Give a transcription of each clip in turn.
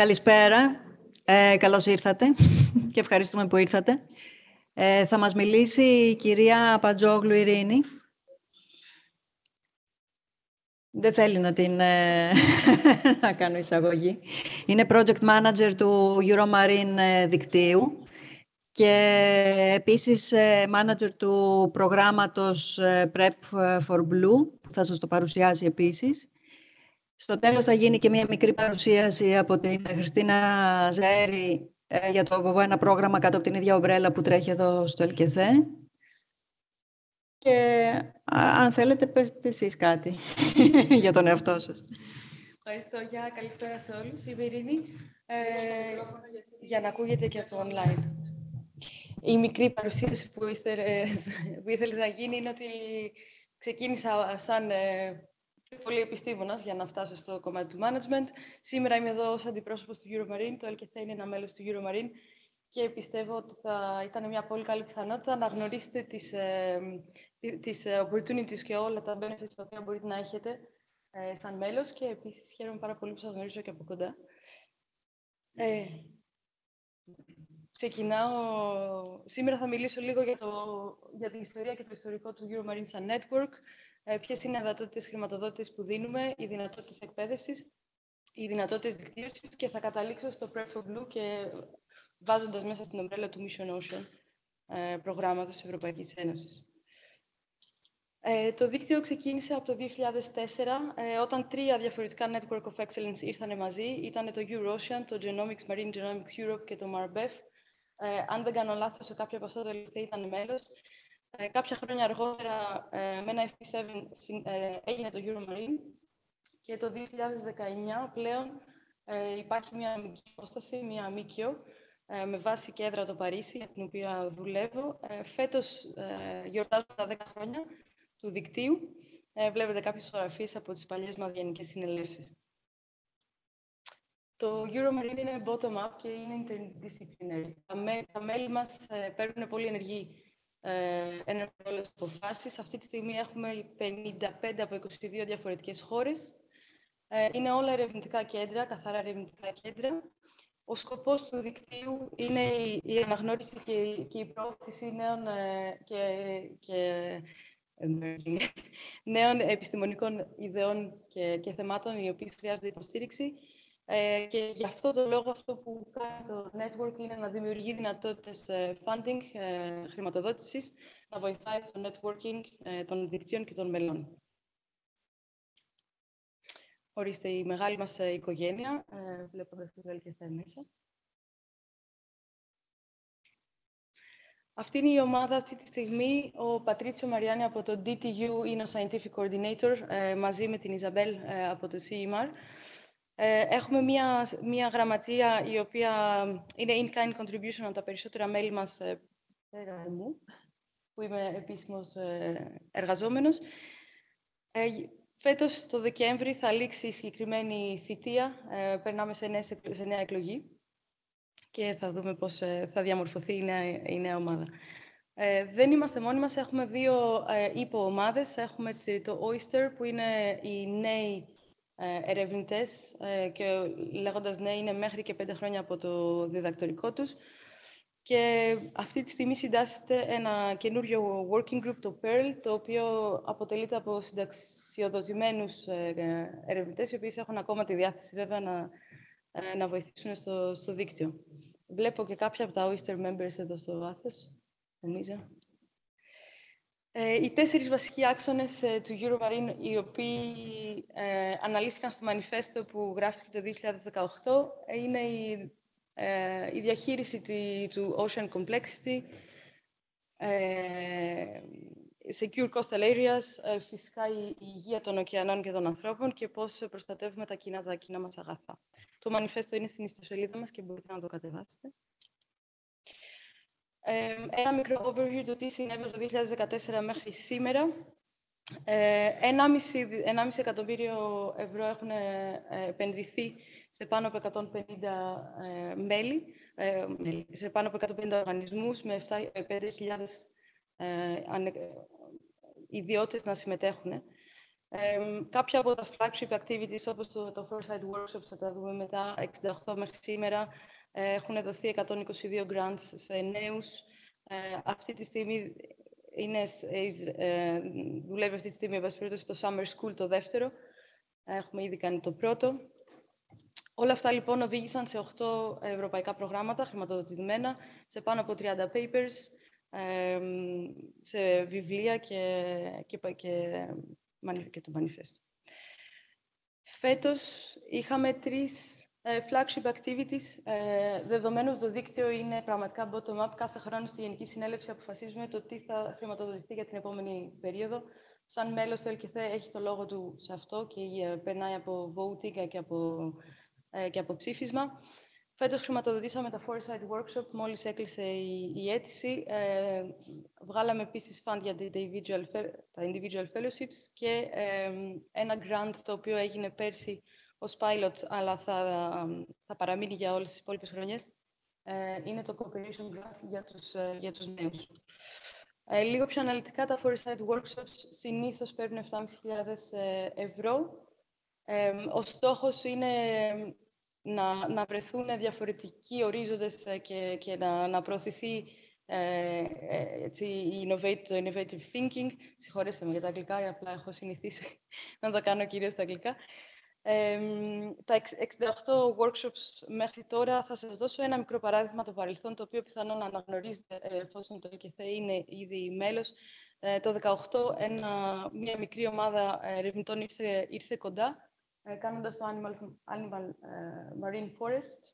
Καλησπέρα. Ε, καλώς ήρθατε και ευχαριστούμε που ήρθατε. Ε, θα μας μιλήσει η κυρία Παντζόγλου Ειρήνη. Δεν θέλει να την ε, να κάνω εισαγωγή. Είναι project manager του Euromarine ε, δικτύου και επίσης ε, manager του προγράμματος Prep for Blue, που θα σας το παρουσιάσει επίσης. Στο τέλος θα γίνει και μια μικρή παρουσίαση από την Χριστίνα Ζαέρη για το ένα πρόγραμμα κάτω από την ίδια ομπρέλα που τρέχει εδώ στο ΕΛΚΕΘΕ. Και αν θέλετε, πέστε εσείς κάτι για τον εαυτό σας. Ευχαριστώ. Για καλησπέρα σε όλους. Είμαι η Ειρήνη. Ε, για να ακούγεται και από το online. Η μικρή παρουσίαση που ήθελες, που να γίνει είναι ότι ξεκίνησα σαν ε, πολύ επιστήμονας για να φτάσω στο κομμάτι του management. Σήμερα είμαι εδώ ως αντιπρόσωπος του Euromarine. Το LKT είναι ένα μέλος του Euromarine και πιστεύω ότι θα ήταν μια πολύ καλή πιθανότητα να γνωρίσετε τις, ε, τις ε, opportunities και όλα τα benefits τα οποία μπορείτε να έχετε ε, σαν μέλος και επίσης χαίρομαι πάρα πολύ που σας γνωρίζω και από κοντά. Ε, ξεκινάω... Σήμερα θα μιλήσω λίγο για, το, για την ιστορία και το ιστορικό του Euromarine σαν network, ε, ποιες είναι οι δυνατότητες χρηματοδότησης που δίνουμε, οι δυνατότητες εκπαίδευσης, οι δυνατότητες δικτύωσης και θα καταλήξω στο Prep for Blue και βάζοντας μέσα στην ομπρέλα του Mission Ocean ε, προγράμματος Ευρωπαϊκής Ένωσης. Ε, το δίκτυο ξεκίνησε από το 2004, ε, όταν τρία διαφορετικά Network of Excellence ήρθαν μαζί. Ήταν το Eurosian, το Genomics Marine Genomics Europe και το Marbef. Ε, αν δεν κάνω λάθος, σε κάποια από αυτά το τελευταίο ήταν μέλος. Ε, κάποια χρόνια αργότερα, ε, με ένα FP7 ε, έγινε το Euromarine και το 2019 πλέον ε, υπάρχει μια μικρή υπόσταση, μια ΜΚΙΟ, ε, με βάση κέντρα το Παρίσι, για την οποία δουλεύω. Ε, φέτος ε, γιορτάζουμε τα 10 χρόνια του δικτύου. Βλέπετε κάποιες φωτογραφίες από τις παλιές μας γενικές συνελεύσεις. Το Euromarine είναι bottom-up και είναι interdisciplinary. Τα, μέλη μας παίρνουν πολύ ενεργή ένα ρόλο στις αποφάσεις. Αυτή τη στιγμή έχουμε 55 από 22 διαφορετικές χώρες. Είναι όλα ερευνητικά κέντρα, καθαρά ερευνητικά κέντρα. Ο σκοπός του δικτύου είναι η αναγνώριση και η πρόθεση νέων, ε, και, και νέων επιστημονικών ιδεών και, και θεμάτων οι οποίες χρειάζονται υποστήριξη. Ε, και γι' αυτό το λόγο αυτό που κάνει το network είναι να δημιουργεί δυνατότητες ε, funding, χρηματοδότησης, να βοηθάει στο networking των δικτύων και των μελών. Ορίστε η μεγάλη μας ε, οικογένεια. Ε, βλέπω το και θα μέσα. Αυτή είναι η ομάδα αυτή τη στιγμή. Ο Πατρίτσιο Μαριάννη από το DTU είναι ο Scientific Coordinator, ε, μαζί με την Ιζαμπέλ ε, από το CEMAR. Έχουμε μία, μία γραμματεία η οποία είναι in-kind contribution από τα περισσότερα μέλη μας πέρα μου, που είμαι επίσημος εργαζόμενος. Φέτος, το Δεκέμβρη, θα λήξει η συγκεκριμένη θητεία. Ε, περνάμε σε, νέα, σε νέα εκλογή και θα δούμε πώς ε, θα διαμορφωθεί η νέα, η νέα ομάδα. Ε, δεν είμαστε μόνοι μας, έχουμε δύο ε, υποομάδες. Έχουμε το Oyster, που είναι οι νέοι ε, ερευνητές ε, και λέγοντας νέοι είναι μέχρι και πέντε χρόνια από το διδακτορικό τους. Και αυτή τη στιγμή συντάσσεται ένα καινούριο working group, το PEARL, το οποίο αποτελείται από συνταξιοδοτημένους ε, ερευνητές, οι οποίοι έχουν ακόμα τη διάθεση βέβαια να, ε, να βοηθήσουν στο, στο δίκτυο. Βλέπω και κάποια από τα Oyster members εδώ στο βάθος, νομίζω. Ε, οι τέσσερις βασικοί άξονες ε, του Euromarine, οι οποίοι ε, αναλύθηκαν στο μανιφέστο που γράφτηκε το 2018, είναι η ε, η διαχείριση του Ocean Complexity, ε, secure coastal areas, ε, φυσικά η υγεία των ωκεανών και των ανθρώπων και πώς προστατεύουμε τα κοινά, τα κοινά μας αγαθά. Το μανιφέστο είναι στην ιστοσελίδα μας και μπορείτε να το κατεβάσετε. Ένα μικρό overview του τι συνέβη το 2014 μέχρι σήμερα. Ε, 1,5 εκατομμύριο ευρώ έχουν επενδυθεί σε πάνω από 150 ε, μέλη, ε, σε πάνω από 150 οργανισμούς με 5.000 ε, ιδιώτες να συμμετέχουν. κάποια από τα flagship activities, όπως το, το Foresight Workshops, θα τα δούμε μετά, 68 μέχρι σήμερα, ε, έχουν δοθεί 122 grants σε νέους. Ε, αυτή τη στιγμή είναι, ε, δουλεύει αυτή τη στιγμή, εν στο Summer School το δεύτερο. Έχουμε ήδη κάνει το πρώτο. Όλα αυτά λοιπόν οδήγησαν σε 8 ευρωπαϊκά προγράμματα χρηματοδοτημένα, σε πάνω από 30 papers, σε βιβλία και, και, και, και το manifesto. Φέτος είχαμε τρεις ε, flagship activities, ε, δεδομένου ότι το δίκτυο είναι πραγματικά bottom-up. Κάθε χρόνο στη Γενική Συνέλευση αποφασίζουμε το τι θα χρηματοδοτηθεί για την επόμενη περίοδο. Σαν μέλος του ΕΛΚΕΘΕ έχει το λόγο του σε αυτό και ε, περνάει από voting και από, και από ψήφισμα. Φέτος χρηματοδοτήσαμε τα Foresight Workshop, μόλις έκλεισε η, η αίτηση. Ε, βγάλαμε επίσης fund για τα individual, τα individual fellowships και ε, ένα grant το οποίο έγινε πέρσι ως pilot, αλλά θα, θα παραμείνει για όλες τις υπόλοιπες χρονιές. Ε, είναι το Cooperation Grant για τους, ε, για τους νέους. Ε, λίγο πιο αναλυτικά, τα Foresight Workshops συνήθως παίρνουν 7.500 ευρώ. ο στόχος είναι να, να βρεθούν διαφορετικοί ορίζοντες ε, και, και να, να προωθηθεί ε, ε έτσι, το innovative thinking. Συγχωρέστε με για τα αγγλικά, απλά έχω συνηθίσει να τα κάνω κυρίως στα αγγλικά. Ε, τα 68 workshops μέχρι τώρα θα σας δώσω ένα μικρό παράδειγμα το παρελθόν, το οποίο πιθανόν να αναγνωρίζετε εφόσον το και θα είναι ήδη μέλος. Ε, το 18 ένα, μια μικρή ομάδα ερευνητών ήρθε, ήρθε κοντά ε, κάνοντας το Animal, Animal ε, Marine Forest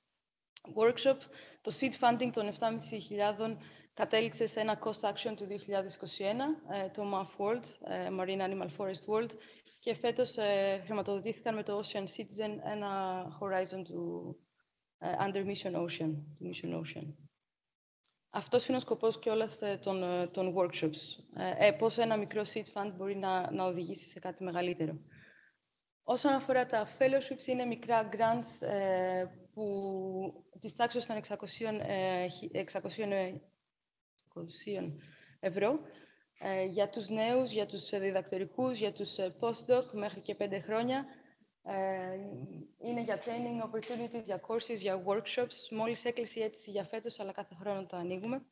workshop. Το seed funding των 7.500 κατέληξε σε ένα cost action του 2021, ε, το MAF World, Marine Animal Forest World, και φέτος χρηματοδοτήθηκαν με το Ocean Citizen ένα horizon του Under Mission Ocean, του Mission Ocean. Αυτός είναι ο σκοπός και όλας των, των workshops. Ε, πώς ένα μικρό seed fund μπορεί να, να οδηγήσει σε κάτι μεγαλύτερο. Όσον αφορά τα fellowships, είναι μικρά grants ε, που της τάξης των 600, 600, ε, ευρώ ε, για τους νέους, για τους διδακτορικούς, για τους postdoc μέχρι και πέντε χρόνια. είναι για training opportunities, για courses, για workshops. Μόλις έκλεισε η αίτηση για φέτος, αλλά κάθε χρόνο το ανοίγουμε.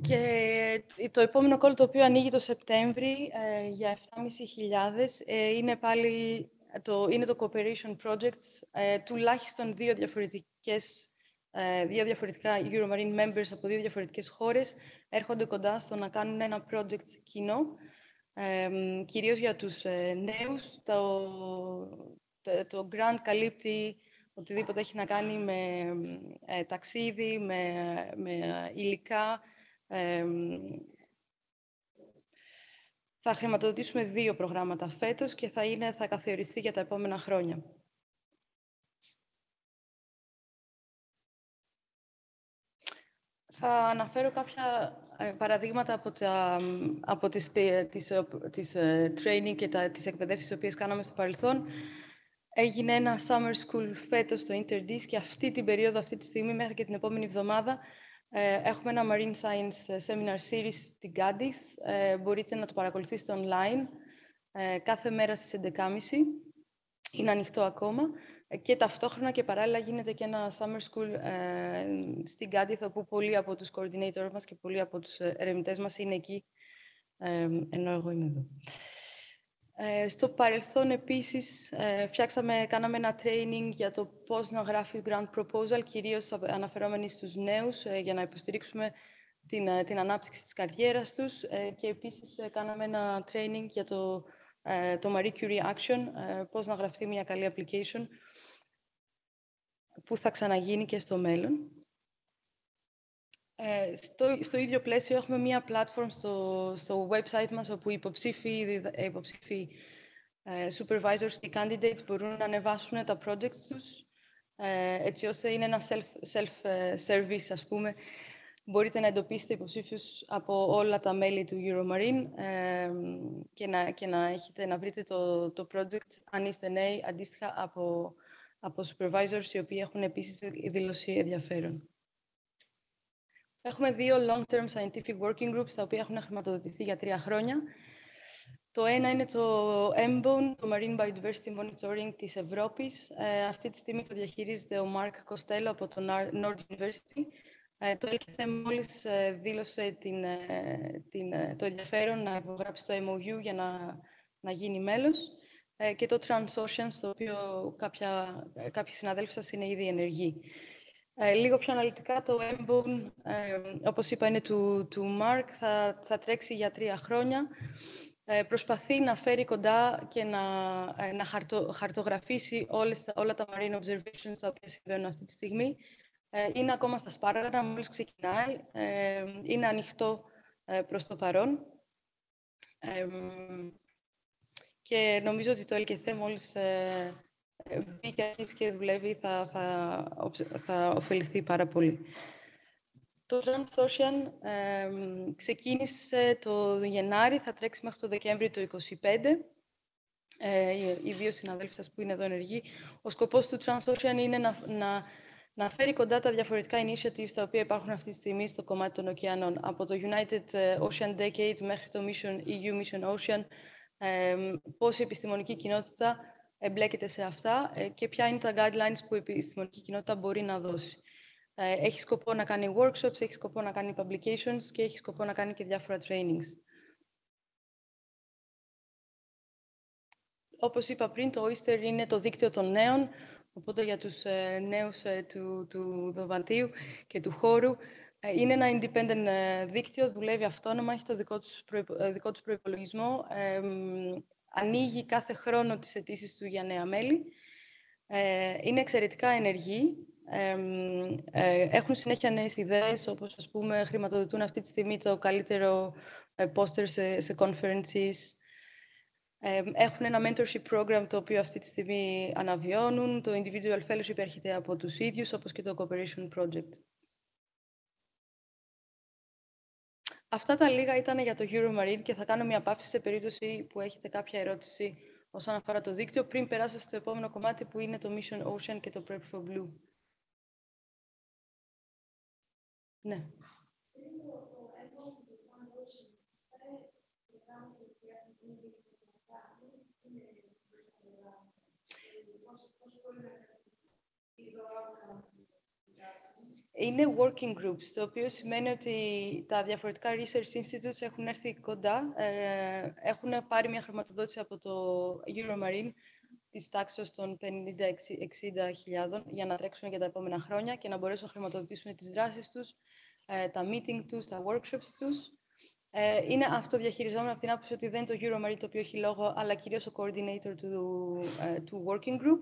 Και το επόμενο call το οποίο ανοίγει το Σεπτέμβρη ε, για 7.500 ε, είναι πάλι το, είναι το Cooperation Project. Ε, τουλάχιστον δύο, διαφορετικές, ε, δύο διαφορετικά Euromarine members από δύο διαφορετικές χώρες έρχονται κοντά στο να κάνουν ένα project κοινό, ε, κυρίως για τους ε, νέους. Το, το, το grant καλύπτει οτιδήποτε έχει να κάνει με ταξίδι, με, με υλικά, θα χρηματοδοτήσουμε δύο προγράμματα φέτος και θα, είναι, θα καθιερωθεί για τα επόμενα χρόνια. Θα αναφέρω κάποια ε, παραδείγματα από, τα, από τις, τις, τις ε, training και τα, τις εκπαιδεύσεις οποίες κάναμε στο παρελθόν. Έγινε ένα summer school φέτος στο Interdis και αυτή την περίοδο, αυτή τη στιγμή, μέχρι και την επόμενη εβδομάδα, ε, έχουμε ένα Marine Science ε, Seminar Series στην Cardiff. Ε, μπορείτε να το παρακολουθήσετε online κάθε μέρα στις 11.30. Είναι ανοιχτό ακόμα. Και ταυτόχρονα και παράλληλα γίνεται και ένα Summer School στην Cardiff, όπου πολλοί από τους coordinator μας και πολλοί από τους ερευνητές μας είναι εκεί, ενώ εγώ είμαι εδώ. Ε, στο παρελθόν, επίσης, ε, φτιάξαμε, κάναμε ένα training για το πώς να γράφεις grant proposal, κυρίως αναφερόμενοι στους νέους, ε, για να υποστηρίξουμε την, την ανάπτυξη της καριέρας τους. και επίσης, κάναμε ένα training για το, το Marie Curie Action, πώς να γραφτεί μια καλή application, που θα ξαναγίνει και στο μέλλον. Ε, στο, στο ίδιο πλαίσιο έχουμε μία platform στο, στο website μας όπου οι υποψήφοι, υποψήφοι ε, supervisors και candidates μπορούν να ανεβάσουν τα projects τους ε, έτσι ώστε είναι ένα self-service, ας πούμε. Μπορείτε να εντοπίσετε υποψήφιους από όλα τα μέλη του Euromarine ε, και, να, και να, έχετε, να βρείτε το, το project, αν είστε νέοι, αντίστοιχα από, από supervisors οι οποίοι έχουν επίσης δηλώσει ενδιαφέρον. Έχουμε δύο long-term scientific working groups, τα οποία έχουν χρηματοδοτηθεί για τρία χρόνια. Το ένα είναι το MBON, το Marine Biodiversity Monitoring της Ευρώπης. Ε, αυτή τη στιγμή το διαχειρίζεται ο Mark Costello από το Nord University. Ε, το ΕΚΘ μόλις ε, δήλωσε την, ε, την, ε, το ενδιαφέρον να υπογράψει το MOU για να, να γίνει μέλος. και το Transocean, στο οποίο κάποια, κάποιοι συναδέλφοι σας είναι ήδη ενεργοί. Λίγο πιο αναλυτικά, το MBON, όπως είπα, είναι του, του Mark, θα, θα τρέξει για τρία χρόνια. Ε, προσπαθεί να φέρει κοντά και να, ε, να χαρτο, χαρτογραφήσει όλες, όλα τα marine observations τα οποία συμβαίνουν αυτή τη στιγμή. Ε, είναι ακόμα στα σπάργανα, μόλις ξεκινάει. είναι ανοιχτό προς το παρόν. και νομίζω ότι το ΕΛΚΕΘΕ μόλις μπει και και δουλεύει θα, θα, θα ωφεληθεί πάρα πολύ. Το Transocean ε, ξεκίνησε το Γενάρη, θα τρέξει μέχρι το Δεκέμβρη του 2025. Ε, οι δύο συναδέλφοι σας που είναι εδώ ενεργοί. Ο σκοπός του Transocean είναι να, να, να φέρει κοντά τα διαφορετικά initiatives τα οποία υπάρχουν αυτή τη στιγμή στο κομμάτι των ωκεανών. Από το United Ocean Decade μέχρι το Mission EU Mission Ocean, ε, πώς η επιστημονική κοινότητα εμπλέκεται σε αυτά ε, και ποια είναι τα guidelines που η επιστημονική κοινότητα μπορεί να δώσει. Ε, έχει σκοπό να κάνει workshops, έχει σκοπό να κάνει publications και έχει σκοπό να κάνει και διάφορα trainings. Όπως είπα πριν, το Oyster είναι το δίκτυο των νέων, οπότε για τους ε, νέους ε, του, του δωματίου και του χώρου. είναι ένα independent δίκτυο, δουλεύει αυτόνομα, έχει το δικό τους, δικό τους προϋπολογισμό. Ανοίγει κάθε χρόνο τις αιτήσεις του για νέα μέλη. είναι εξαιρετικά ενεργή ε, έχουν συνέχεια νέες ιδέες, όπως ας πούμε χρηματοδοτούν αυτή τη στιγμή το καλύτερο ε, poster σε, σε conferences. έχουν ένα mentorship program το οποίο αυτή τη στιγμή αναβιώνουν. Το individual fellowship έρχεται από τους ίδιους, όπως και το cooperation project. Αυτά τα λίγα ήταν για το Euromarine και θα κάνω μια παύση σε περίπτωση που έχετε κάποια ερώτηση όσον αφορά το δίκτυο, πριν περάσω στο επόμενο κομμάτι που είναι το Mission Ocean και το Prep for Blue. Ναι. Είναι working groups, το οποίο σημαίνει ότι τα διαφορετικά research institutes έχουν έρθει κοντά, ε, έχουν πάρει μια χρηματοδότηση από το Euromarine της τάξης των 50-60 χιλιάδων για να τρέξουν για τα επόμενα χρόνια και να μπορέσουν να χρηματοδοτήσουν τις δράσεις τους ε, τα meeting τους, τα workshops τους. Ε, είναι αυτοδιαχειριζόμενο από την άποψη ότι δεν είναι το Euromary το οποίο έχει λόγο, αλλά κυρίως ο coordinator του, ε, του working group.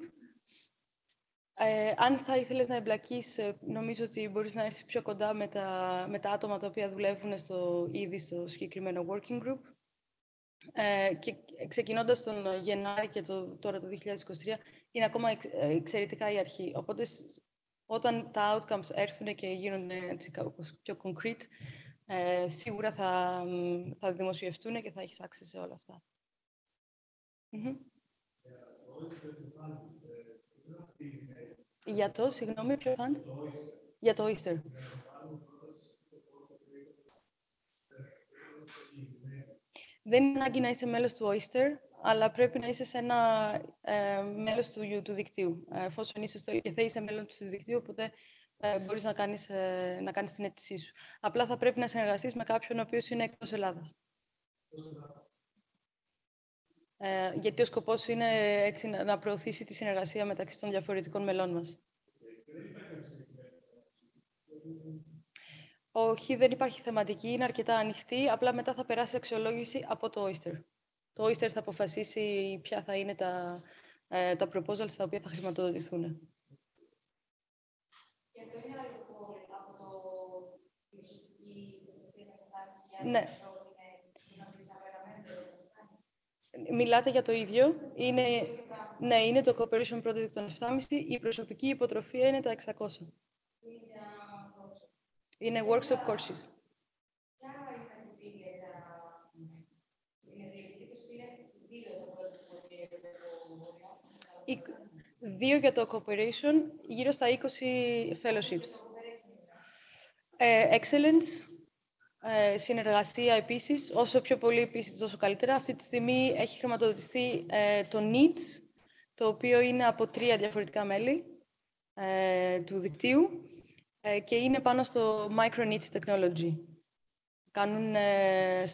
Ε, αν θα ήθελες να εμπλακείς, νομίζω ότι μπορείς να έρθεις πιο κοντά με τα, με τα άτομα τα οποία δουλεύουν στο, ήδη στο συγκεκριμένο working group. Ε, και ξεκινώντας τον Γενάρη και το, τώρα το 2023, είναι ακόμα εξαιρετικά η αρχή. Οπότε όταν τα outcomes έρθουν και γίνονται έτσι, πιο concrete, ε, σίγουρα θα, θα δημοσιευτούν και θα έχεις access σε όλα αυτά. Για το, συγγνώμη, ποιο φαν; Για το Easter. Δεν είναι ανάγκη να είσαι μέλος του Oyster, αλλά πρέπει να είσαι σε ένα ε, μέλος του, του δικτύου. Ε, εφόσον είσαι στο και είσαι μέλος του δικτύου, οπότε ε, μπορείς να κάνεις, ε, να κάνεις την αίτησή σου. Απλά θα πρέπει να συνεργαστείς με κάποιον ο οποίος είναι εκτός Ελλάδας. Ε, γιατί ο σκοπός είναι έτσι να προωθήσει τη συνεργασία μεταξύ των διαφορετικών μελών μας. Όχι, δεν υπάρχει θεματική, είναι αρκετά ανοιχτή, απλά μετά θα περάσει αξιολόγηση από το Oyster το Oyster θα αποφασίσει ποια θα είναι τα, ε, τα proposals τα οποία θα χρηματοδοτηθούν. Ναι. Μιλάτε για το ίδιο. Είναι, ναι, είναι το Cooperation Project των 7,5. Η προσωπική υποτροφία είναι τα 600. Είναι workshop courses. δύο για το cooperation, γύρω στα 20 fellowships. excellence, συνεργασία επίσης. Όσο πιο πολύ επίσης, τόσο καλύτερα. Αυτή τη στιγμή έχει χρηματοδοτηθεί το NEEDS, το οποίο είναι από τρία διαφορετικά μέλη του δικτύου και είναι πάνω στο Micro-NEED Technology. Κάνουν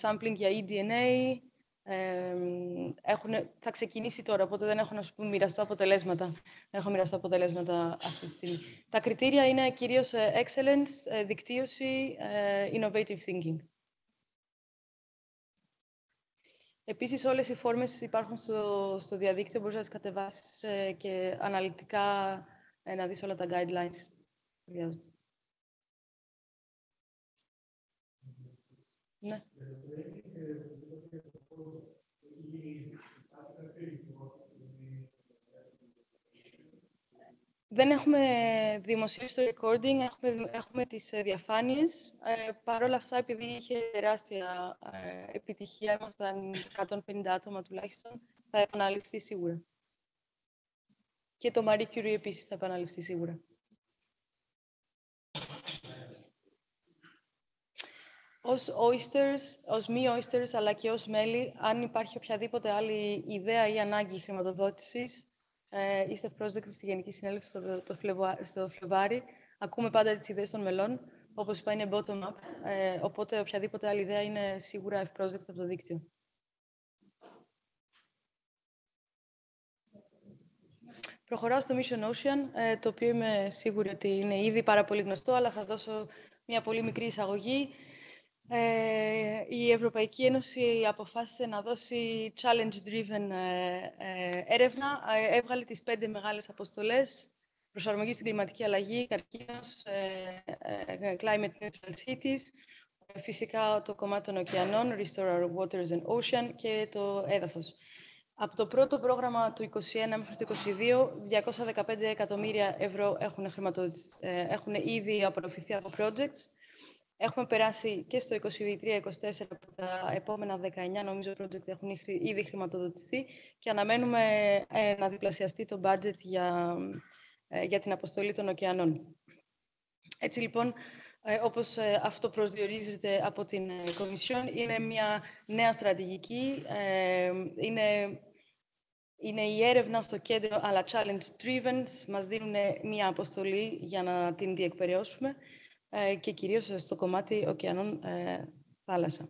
sampling για eDNA, έχουν, θα ξεκινήσει τώρα, οπότε δεν έχω να σου πω μοιραστώ αποτελέσματα. Δεν έχω μοιραστώ αποτελέσματα αυτή τη στιγμή. Τα κριτήρια είναι κυρίως excellence, δικτύωση, innovative thinking. Επίσης, όλες οι φόρμες υπάρχουν στο, στο διαδίκτυο, μπορείς να τις κατεβάσεις και αναλυτικά να δεις όλα τα guidelines που Ναι. Δεν έχουμε δημοσίευσει το recording, έχουμε, έχουμε τις ε, διαφάνειες. Ε, Παρ' όλα αυτά, επειδή είχε τεράστια ε, επιτυχία, ήμασταν 150 άτομα τουλάχιστον, θα επαναληφθεί σίγουρα. Και το Marie Curie επίσης θα επαναληφθεί σίγουρα. ως oysters, ως μη oysters, αλλά και ως μέλη, αν υπάρχει οποιαδήποτε άλλη ιδέα ή ανάγκη χρηματοδότησης, ε, είστε πρόσδεκτοι στη Γενική Συνέλευση στο, το στο Φλεβάρι. Ακούμε πάντα τις ιδέες των μελών. Όπως είπα, είναι bottom-up, ε, οπότε οποιαδήποτε άλλη ιδέα είναι σίγουρα ευπρόσδεκτη από το δίκτυο. Προχωράω στο Mission Ocean, ε, το οποίο είμαι σίγουρη ότι είναι ήδη πάρα πολύ γνωστό, αλλά θα δώσω μια πολύ μικρή εισαγωγή. Ε, η Ευρωπαϊκή Ένωση αποφάσισε να δώσει challenge-driven ε, ε, έρευνα. Έβγαλε τις πέντε μεγάλες αποστολές προσαρμογής στην κλιματική αλλαγή, καρκίνος, climate neutral cities, φυσικά το κομμάτι των ωκεανών, restore our waters and ocean και το έδαφος. Από το πρώτο πρόγραμμα του 2021 μέχρι το 2022, 215 εκατομμύρια ευρώ έχουν, έχουν ήδη απορροφηθεί από projects. Έχουμε περάσει και στο 2023-2024 από τα επόμενα 19 νομίζω project έχουν ήδη χρηματοδοτηθεί και αναμένουμε ε, να διπλασιαστεί το budget για, ε, για την αποστολή των ωκεανών. Έτσι λοιπόν, ε, όπως αυτό προσδιορίζεται από την Κομισιόν, είναι μια νέα στρατηγική, είναι, είναι η έρευνα στο κέντρο, αλλά challenge-driven, μας δίνουν μια αποστολή για να την διεκπαιρεώσουμε. Ε, και κυρίως στο κομμάτι ωκεανών ε, θάλασσα.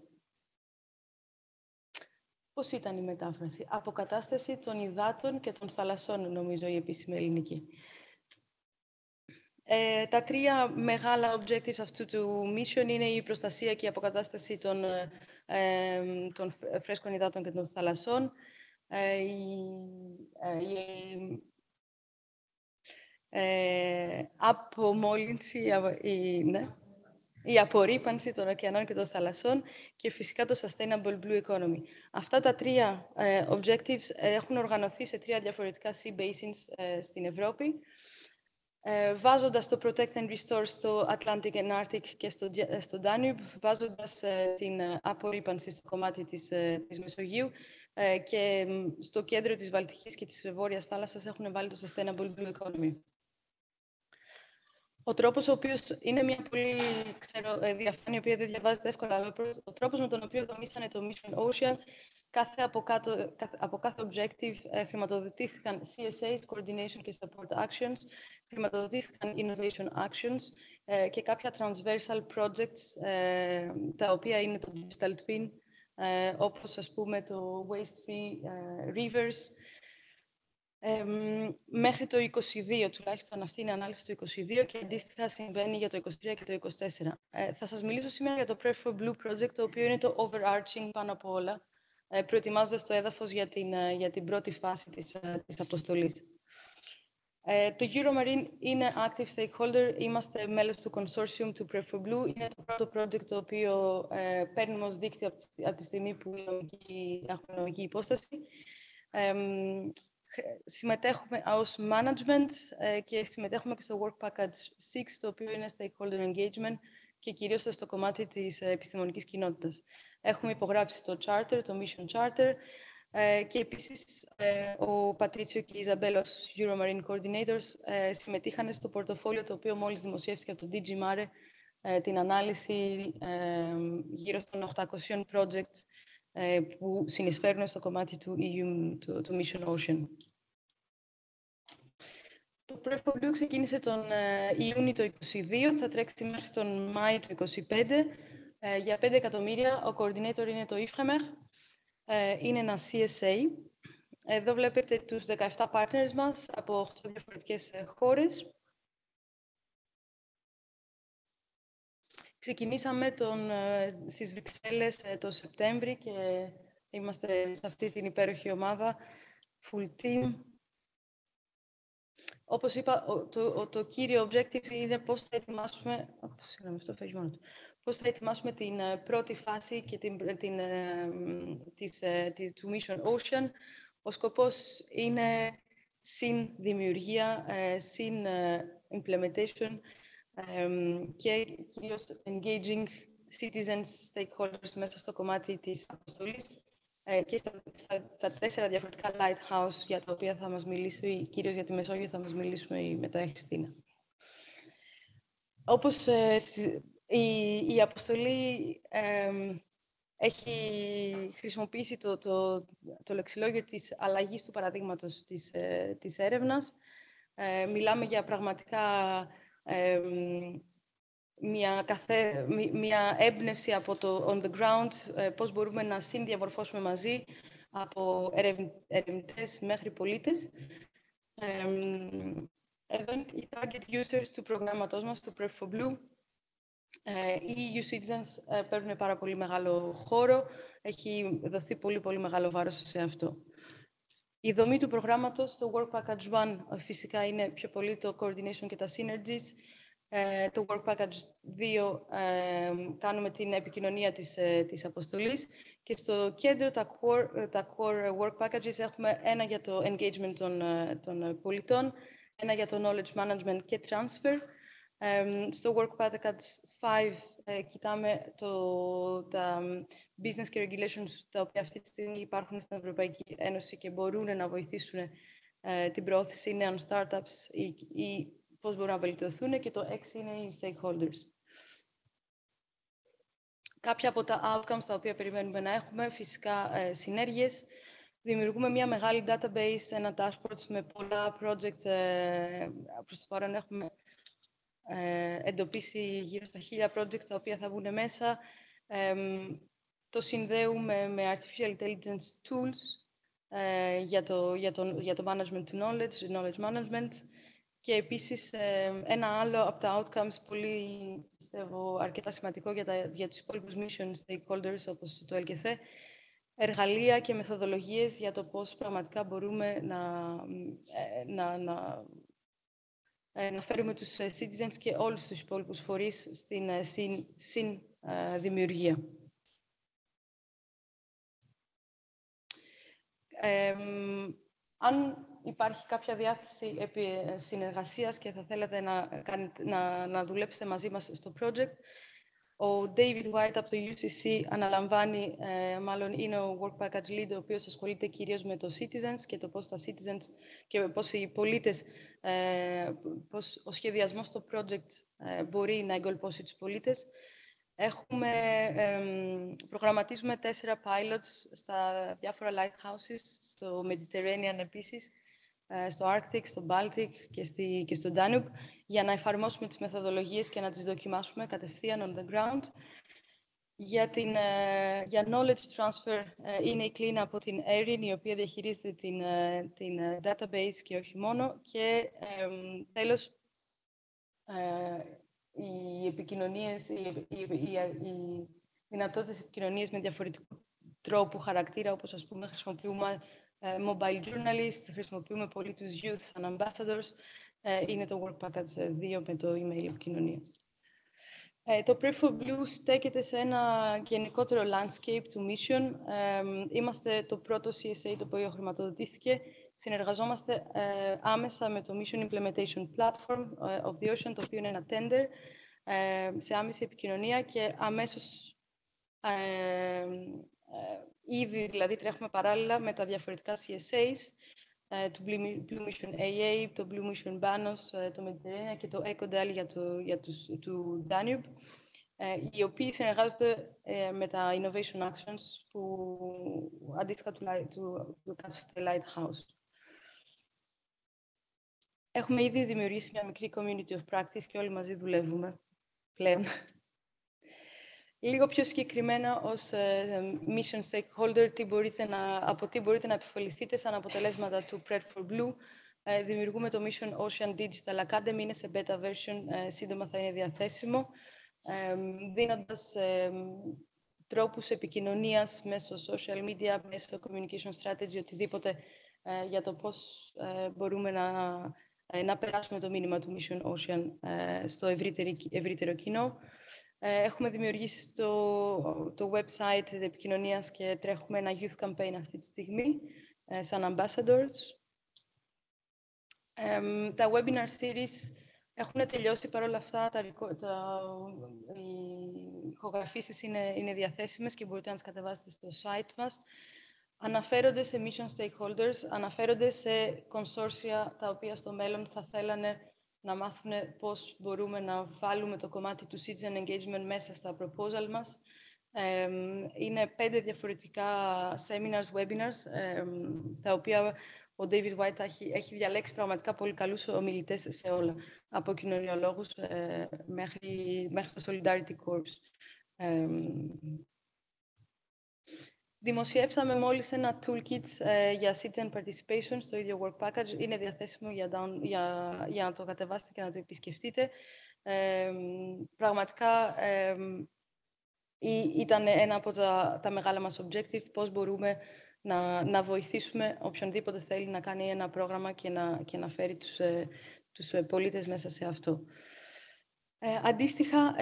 Πώς ήταν η μετάφραση; Αποκατάσταση των υδάτων και των θαλασσών, νομίζω, η επίσημη ελληνική. Ε, τα τρία μεγάλα objectives αυτού του mission είναι η προστασία και η αποκατάσταση των, ε, των φρέσκων υδάτων και των θαλασσών, ε, η, η ε, απομόλυνση, η, ναι, η απορρίπανση των ωκεανών και των θαλασσών και φυσικά το Sustainable Blue Economy. Αυτά τα τρία ε, objectives έχουν οργανωθεί σε τρία διαφορετικά sea basins ε, στην Ευρώπη, ε, βάζοντας το Protect and Restore στο Atlantic and Arctic και στο, στο Danube, βάζοντας την απορρίπανση στο κομμάτι της, της Μεσογείου και στο κέντρο της Βαλτικής και της Βόρειας θάλασσας έχουν βάλει το Sustainable Blue Economy. Ο τρόπος ο οποίος είναι μια πολύ ξέρω, ε, διαφάνεια, η οποία δεν διαβάζεται εύκολα, αλλά ο τρόπος με τον οποίο δομήσανε το Mission Ocean, κάθε από, κάτω, από κάθε objective ε, χρηματοδοτήθηκαν CSAs, Coordination και Support Actions, χρηματοδοτήθηκαν Innovation Actions ε, και κάποια transversal projects, ε, τα οποία είναι το Digital Twin, ε, όπως ας πούμε το Waste Free Rivers, μέχρι το 22, τουλάχιστον αυτή είναι η ανάλυση του 22 και αντίστοιχα συμβαίνει για το 23 και το 24. Ε, θα σας μιλήσω σήμερα για το Prep for Blue Project, το οποίο είναι το overarching πάνω από όλα, ε, προετοιμάζοντας το έδαφος για την, ε, για την πρώτη φάση της, ε, της αποστολής. Ε, το Euromarine είναι active stakeholder, είμαστε μέλος του consortium του Prep for Blue. Είναι το πρώτο project το οποίο ε, παίρνουμε ως δίκτυο από τη, από τη στιγμή που έχουμε νομική υπόσταση συμμετέχουμε ως management ε, και συμμετέχουμε και στο Work Package 6, το οποίο είναι stakeholder engagement και κυρίως στο κομμάτι της επιστημονικής κοινότητας. Έχουμε υπογράψει το charter, το mission charter ε, και επίσης ε, ο Πατρίτσιο και η Ιζαμπέλα ως Euromarine Coordinators συμμετείχαν στο πορτοφόλιο το οποίο μόλις δημοσιεύτηκε από το DG Mare την ανάλυση γύρω των 800 projects που συνεισφέρουν στο κομμάτι του EU, του, του Mission Ocean. Το Prep for Blue ξεκίνησε τον Ιούνιο του 2022, θα τρέξει μέχρι τον Μάη του 2025. για 5 εκατομμύρια, ο coordinator είναι το Ifremer. είναι ένα CSA. Εδώ βλέπετε τους 17 partners μας από 8 διαφορετικές χώρες. Ξεκινήσαμε τον, στις Βρυξέλλες το Σεπτέμβρη και είμαστε σε αυτή την υπέροχη ομάδα, full team. Όπως είπα, το, το, κύριο objective είναι πώς θα ετοιμάσουμε... Συγγνώμη, αυτό φεύγει μόνο του. Πώς θα ετοιμάσουμε την πρώτη φάση και την, την, της, της, του Mission Ocean. Ο σκοπός είναι συν δημιουργία, συν implementation, και κυρίως engaging citizens, stakeholders μέσα στο κομμάτι της αποστολής ε, και στα, στα, τέσσερα διαφορετικά lighthouse για τα οποία θα μας μιλήσει, κυρίως για τη Μεσόγειο θα μας μιλήσουμε η μετά η Χριστίνα. Όπως ε, η, η αποστολή έχει χρησιμοποιήσει το, το, το λεξιλόγιο της αλλαγής του παραδείγματος της, ε, της έρευνας. μιλάμε για πραγματικά μια, καθέ, μια έμπνευση από το on the ground, ε, πώς μπορούμε να συνδιαμορφώσουμε μαζί από ερευνητές μέχρι πολίτες. εδώ είναι οι target users του προγράμματός μας, του Prep for Blue. Ε, οι EU citizens ε, παίρνουν πάρα πολύ μεγάλο χώρο. Έχει δοθεί πολύ, πολύ μεγάλο βάρος σε αυτό. Η δομή του προγράμματος, το Work Package 1, φυσικά είναι πιο πολύ το coordination και τα synergies. Ε, το Work Package 2 ε, κάνουμε την επικοινωνία της, ε, της αποστολής και στο κέντρο τα core, τα core Work Packages έχουμε ένα για το engagement των, των πολιτών, ένα για το knowledge management και transfer. στο Work Package 5 ε, κοιτάμε το, τα business και regulations τα οποία αυτή τη στιγμή υπάρχουν στην Ευρωπαϊκή Ένωση και μπορούν να βοηθήσουν ε, την προώθηση νέων startups ή, ή πώς μπορούν να βελτιωθούν και το 6 είναι οι stakeholders. Κάποια από τα outcomes τα οποία περιμένουμε να έχουμε, φυσικά ε, συνέργειες. Δημιουργούμε μια μεγάλη database, ένα dashboard με πολλά project. Ε, προς το παρόν έχουμε ε, εντοπίσει γύρω στα χίλια projects τα οποία θα βγουν μέσα. το συνδέουμε με artificial intelligence tools ε, για, το, για, το, για το management του knowledge, knowledge management. Και επίσης ένα άλλο από τα outcomes πολύ πιστεύω, αρκετά σημαντικό για, τα, για τους υπόλοιπους mission stakeholders όπως το ΕΛΚΕΘΕ, εργαλεία και μεθοδολογίες για το πώς πραγματικά μπορούμε να, ε, να, να ε, να φέρουμε τους ε, citizens και όλους τους υπόλοιπους φορείς στην ε, συν-δημιουργία. αν υπάρχει κάποια διάθεση επί συνεργασίας και θα θέλετε να, να, να δουλέψετε μαζί μας στο project, ο David White από το UCC αναλαμβάνει, ε, μάλλον είναι ο Work Package Lead, ο οποίος ασχολείται κυρίως με το citizens και το πώς τα citizens και πώς οι πολίτες, ε, πώς ο σχεδιασμός στο project ε, μπορεί να εγκολπώσει τους πολίτες. Έχουμε, προγραμματίζουμε τέσσερα pilots στα διάφορα lighthouses, στο Mediterranean επίσης, ε, στο Arctic, στο Baltic και, στη, και στο Danube για να εφαρμόσουμε τις μεθοδολογίες και να τις δοκιμάσουμε κατευθείαν on the ground. Για, την, ε, για knowledge transfer ε, είναι η κλίνα από την Erin, η οποία διαχειρίζεται την, την database και όχι μόνο. Και τέλος, οι επικοινωνίες, οι, οι, οι, οι δυνατότητες επικοινωνίας με διαφορετικό τρόπο, χαρακτήρα, όπως ας πούμε χρησιμοποιούμε ε, mobile journalists, χρησιμοποιούμε πολύ τους youth σαν ambassadors. Ε, είναι το Work Package 2 με το email επικοινωνία. Ε, το Pray for Blue στέκεται σε ένα γενικότερο landscape του Mission. είμαστε το πρώτο CSA το οποίο χρηματοδοτήθηκε. Συνεργαζόμαστε άμεσα με το Mission Implementation Platform of the Ocean, το οποίο είναι ένα tender, σε άμεση επικοινωνία και αμέσως Ήδη δηλαδή τρέχουμε παράλληλα με τα διαφορετικά CSAs του Blue Mission AA, το Blue Mission Banos, το Mediterranean και το EcoDAL για, το, για τους, του Danube, οι οποίοι συνεργάζονται με τα Innovation Actions που αντίστοιχα του, του, του, του Lighthouse. Έχουμε ήδη δημιουργήσει μια μικρή community of practice και όλοι μαζί δουλεύουμε πλέον. Λίγο πιο συγκεκριμένα ως ε, mission stakeholder, τι μπορείτε να, από τι μπορείτε να επιφοληθείτε σαν αποτελέσματα του Pred for Blue. Ε, δημιουργούμε το Mission Ocean Digital Academy, είναι σε beta version, ε, σύντομα θα είναι διαθέσιμο, δίνοντας τρόπους επικοινωνίας μέσω social media, μέσω communication strategy, οτιδήποτε για το πώς μπορούμε να ε, να περάσουμε το μήνυμα του Mission Ocean ε, στο ευρύτερο κοινό. Ε, έχουμε δημιουργήσει το, το website επικοινωνίας και τρέχουμε ένα youth campaign αυτή τη στιγμή, σαν ambassadors. τα webinar series έχουν τελειώσει παρόλα αυτά, τα, τα, οι ηχογραφήσεις είναι, είναι διαθέσιμες και μπορείτε να τις κατεβάσετε στο site μας αναφέρονται σε mission stakeholders, αναφέρονται σε κονσόρσια τα οποία στο μέλλον θα θέλανε να μάθουν πώς μπορούμε να βάλουμε το κομμάτι του citizen engagement μέσα στα proposal μας. είναι πέντε διαφορετικά seminars, webinars, τα οποία ο David White έχει, έχει διαλέξει πραγματικά πολύ καλούς ομιλητές σε όλα, από κοινωνιολόγους ε, μέχρι, μέχρι το Solidarity Corps. Δημοσιεύσαμε μόλις ένα toolkit ε, για citizen participation στο ίδιο work package. Είναι διαθέσιμο για, down, για, για να το κατεβάσετε και να το επισκεφτείτε. Ε, πραγματικά ε, ήταν ένα από τα, τα μεγάλα μας objective, πώς μπορούμε να, να βοηθήσουμε οποιονδήποτε θέλει να κάνει ένα πρόγραμμα και να, και να φέρει τους, ε, τους πολίτες μέσα σε αυτό. Ε, αντίστοιχα,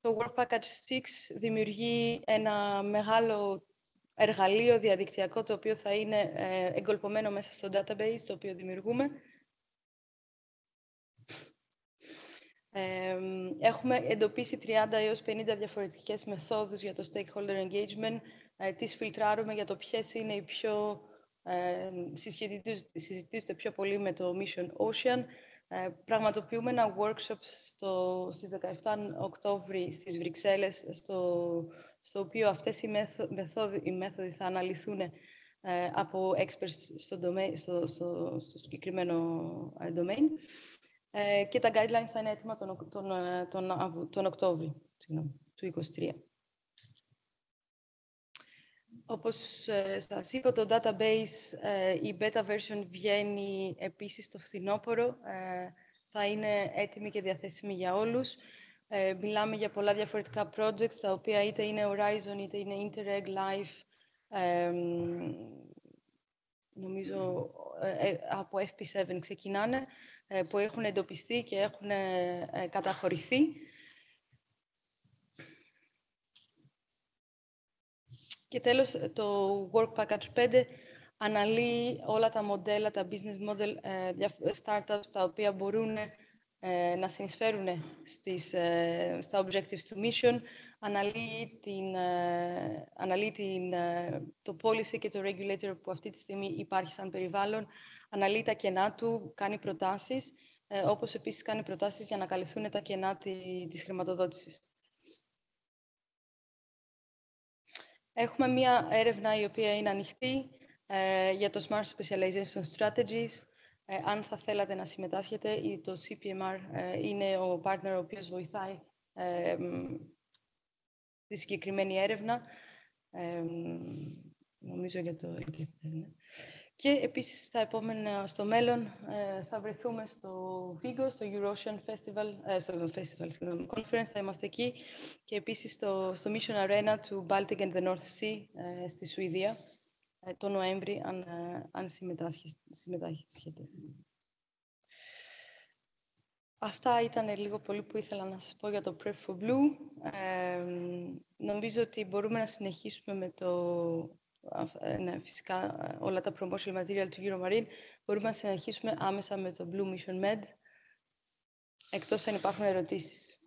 το Work Package 6 δημιουργεί ένα μεγάλο εργαλείο διαδικτυακό το οποίο θα είναι ε, εγκολπωμένο μέσα στο database το οποίο δημιουργούμε. έχουμε εντοπίσει 30 έως 50 διαφορετικές μεθόδους για το stakeholder engagement. Ε, τις φιλτράρουμε για το ποιες είναι οι πιο ε, συζητήσονται πιο πολύ με το Mission Ocean. Ε, πραγματοποιούμε ένα workshop στο, στις 17 Οκτώβρη στις Βρυξέλλες, στο, στο οποίο αυτές οι, μέθοδοι, οι μέθοδοι θα αναλυθούν ε, από experts στο, domain, στο, στο, στο συγκεκριμένο ε, domain ε, και τα guidelines θα είναι έτοιμα τον, τον, τον, τον Οκτώβρη του 2023. Όπως ε, σας είπα, το database, ε, η beta version βγαίνει επίσης το φθινόπωρο. Ε, θα είναι έτοιμη και διαθέσιμη για όλους. Ε, μιλάμε για πολλά διαφορετικά projects, τα οποία είτε είναι Horizon, είτε είναι Interreg Life. νομίζω από FP7 ξεκινάνε, που έχουν εντοπιστεί και έχουν καταχωρηθεί. Και τέλος, το Work Package 5 αναλύει όλα τα μοντέλα, τα business model ε, startups, τα οποία μπορούν ε, να συνεισφέρουν στις, ε, στα objectives του mission, αναλύει, την, αναλύει την, το policy και το regulator που αυτή τη στιγμή υπάρχει σαν περιβάλλον, αναλύει τα κενά του, κάνει προτάσεις, όπως επίσης κάνει προτάσεις για να καλυφθούν τα κενά της χρηματοδότησης. Έχουμε μία έρευνα η οποία είναι ανοιχτή ε, για το Smart Specialization Strategies. Ε, αν θα θέλατε να συμμετάσχετε, το CPMR ε, είναι ο partner ο οποίος βοηθάει στη συγκεκριμένη έρευνα. νομίζω για το και επίσης στα επόμενα, στο μέλλον ε, θα βρεθούμε στο Vigo, στο Eurasian Festival, ε, στο Festival, Conference, θα είμαστε εκεί και επίσης στο, στο Mission Arena του Baltic and the North Sea ε, στη Σουηδία το Νοέμβρη, αν, αν συμμετάσχετε. Αυτά ήταν λίγο πολύ που ήθελα να σας πω για το Prep for Blue. νομίζω ότι μπορούμε να συνεχίσουμε με το ε, ναι, φυσικά ε, όλα τα promotional material του Euromarine, μπορούμε να συνεχίσουμε άμεσα με το Blue Mission Med, εκτός αν υπάρχουν ερωτήσεις.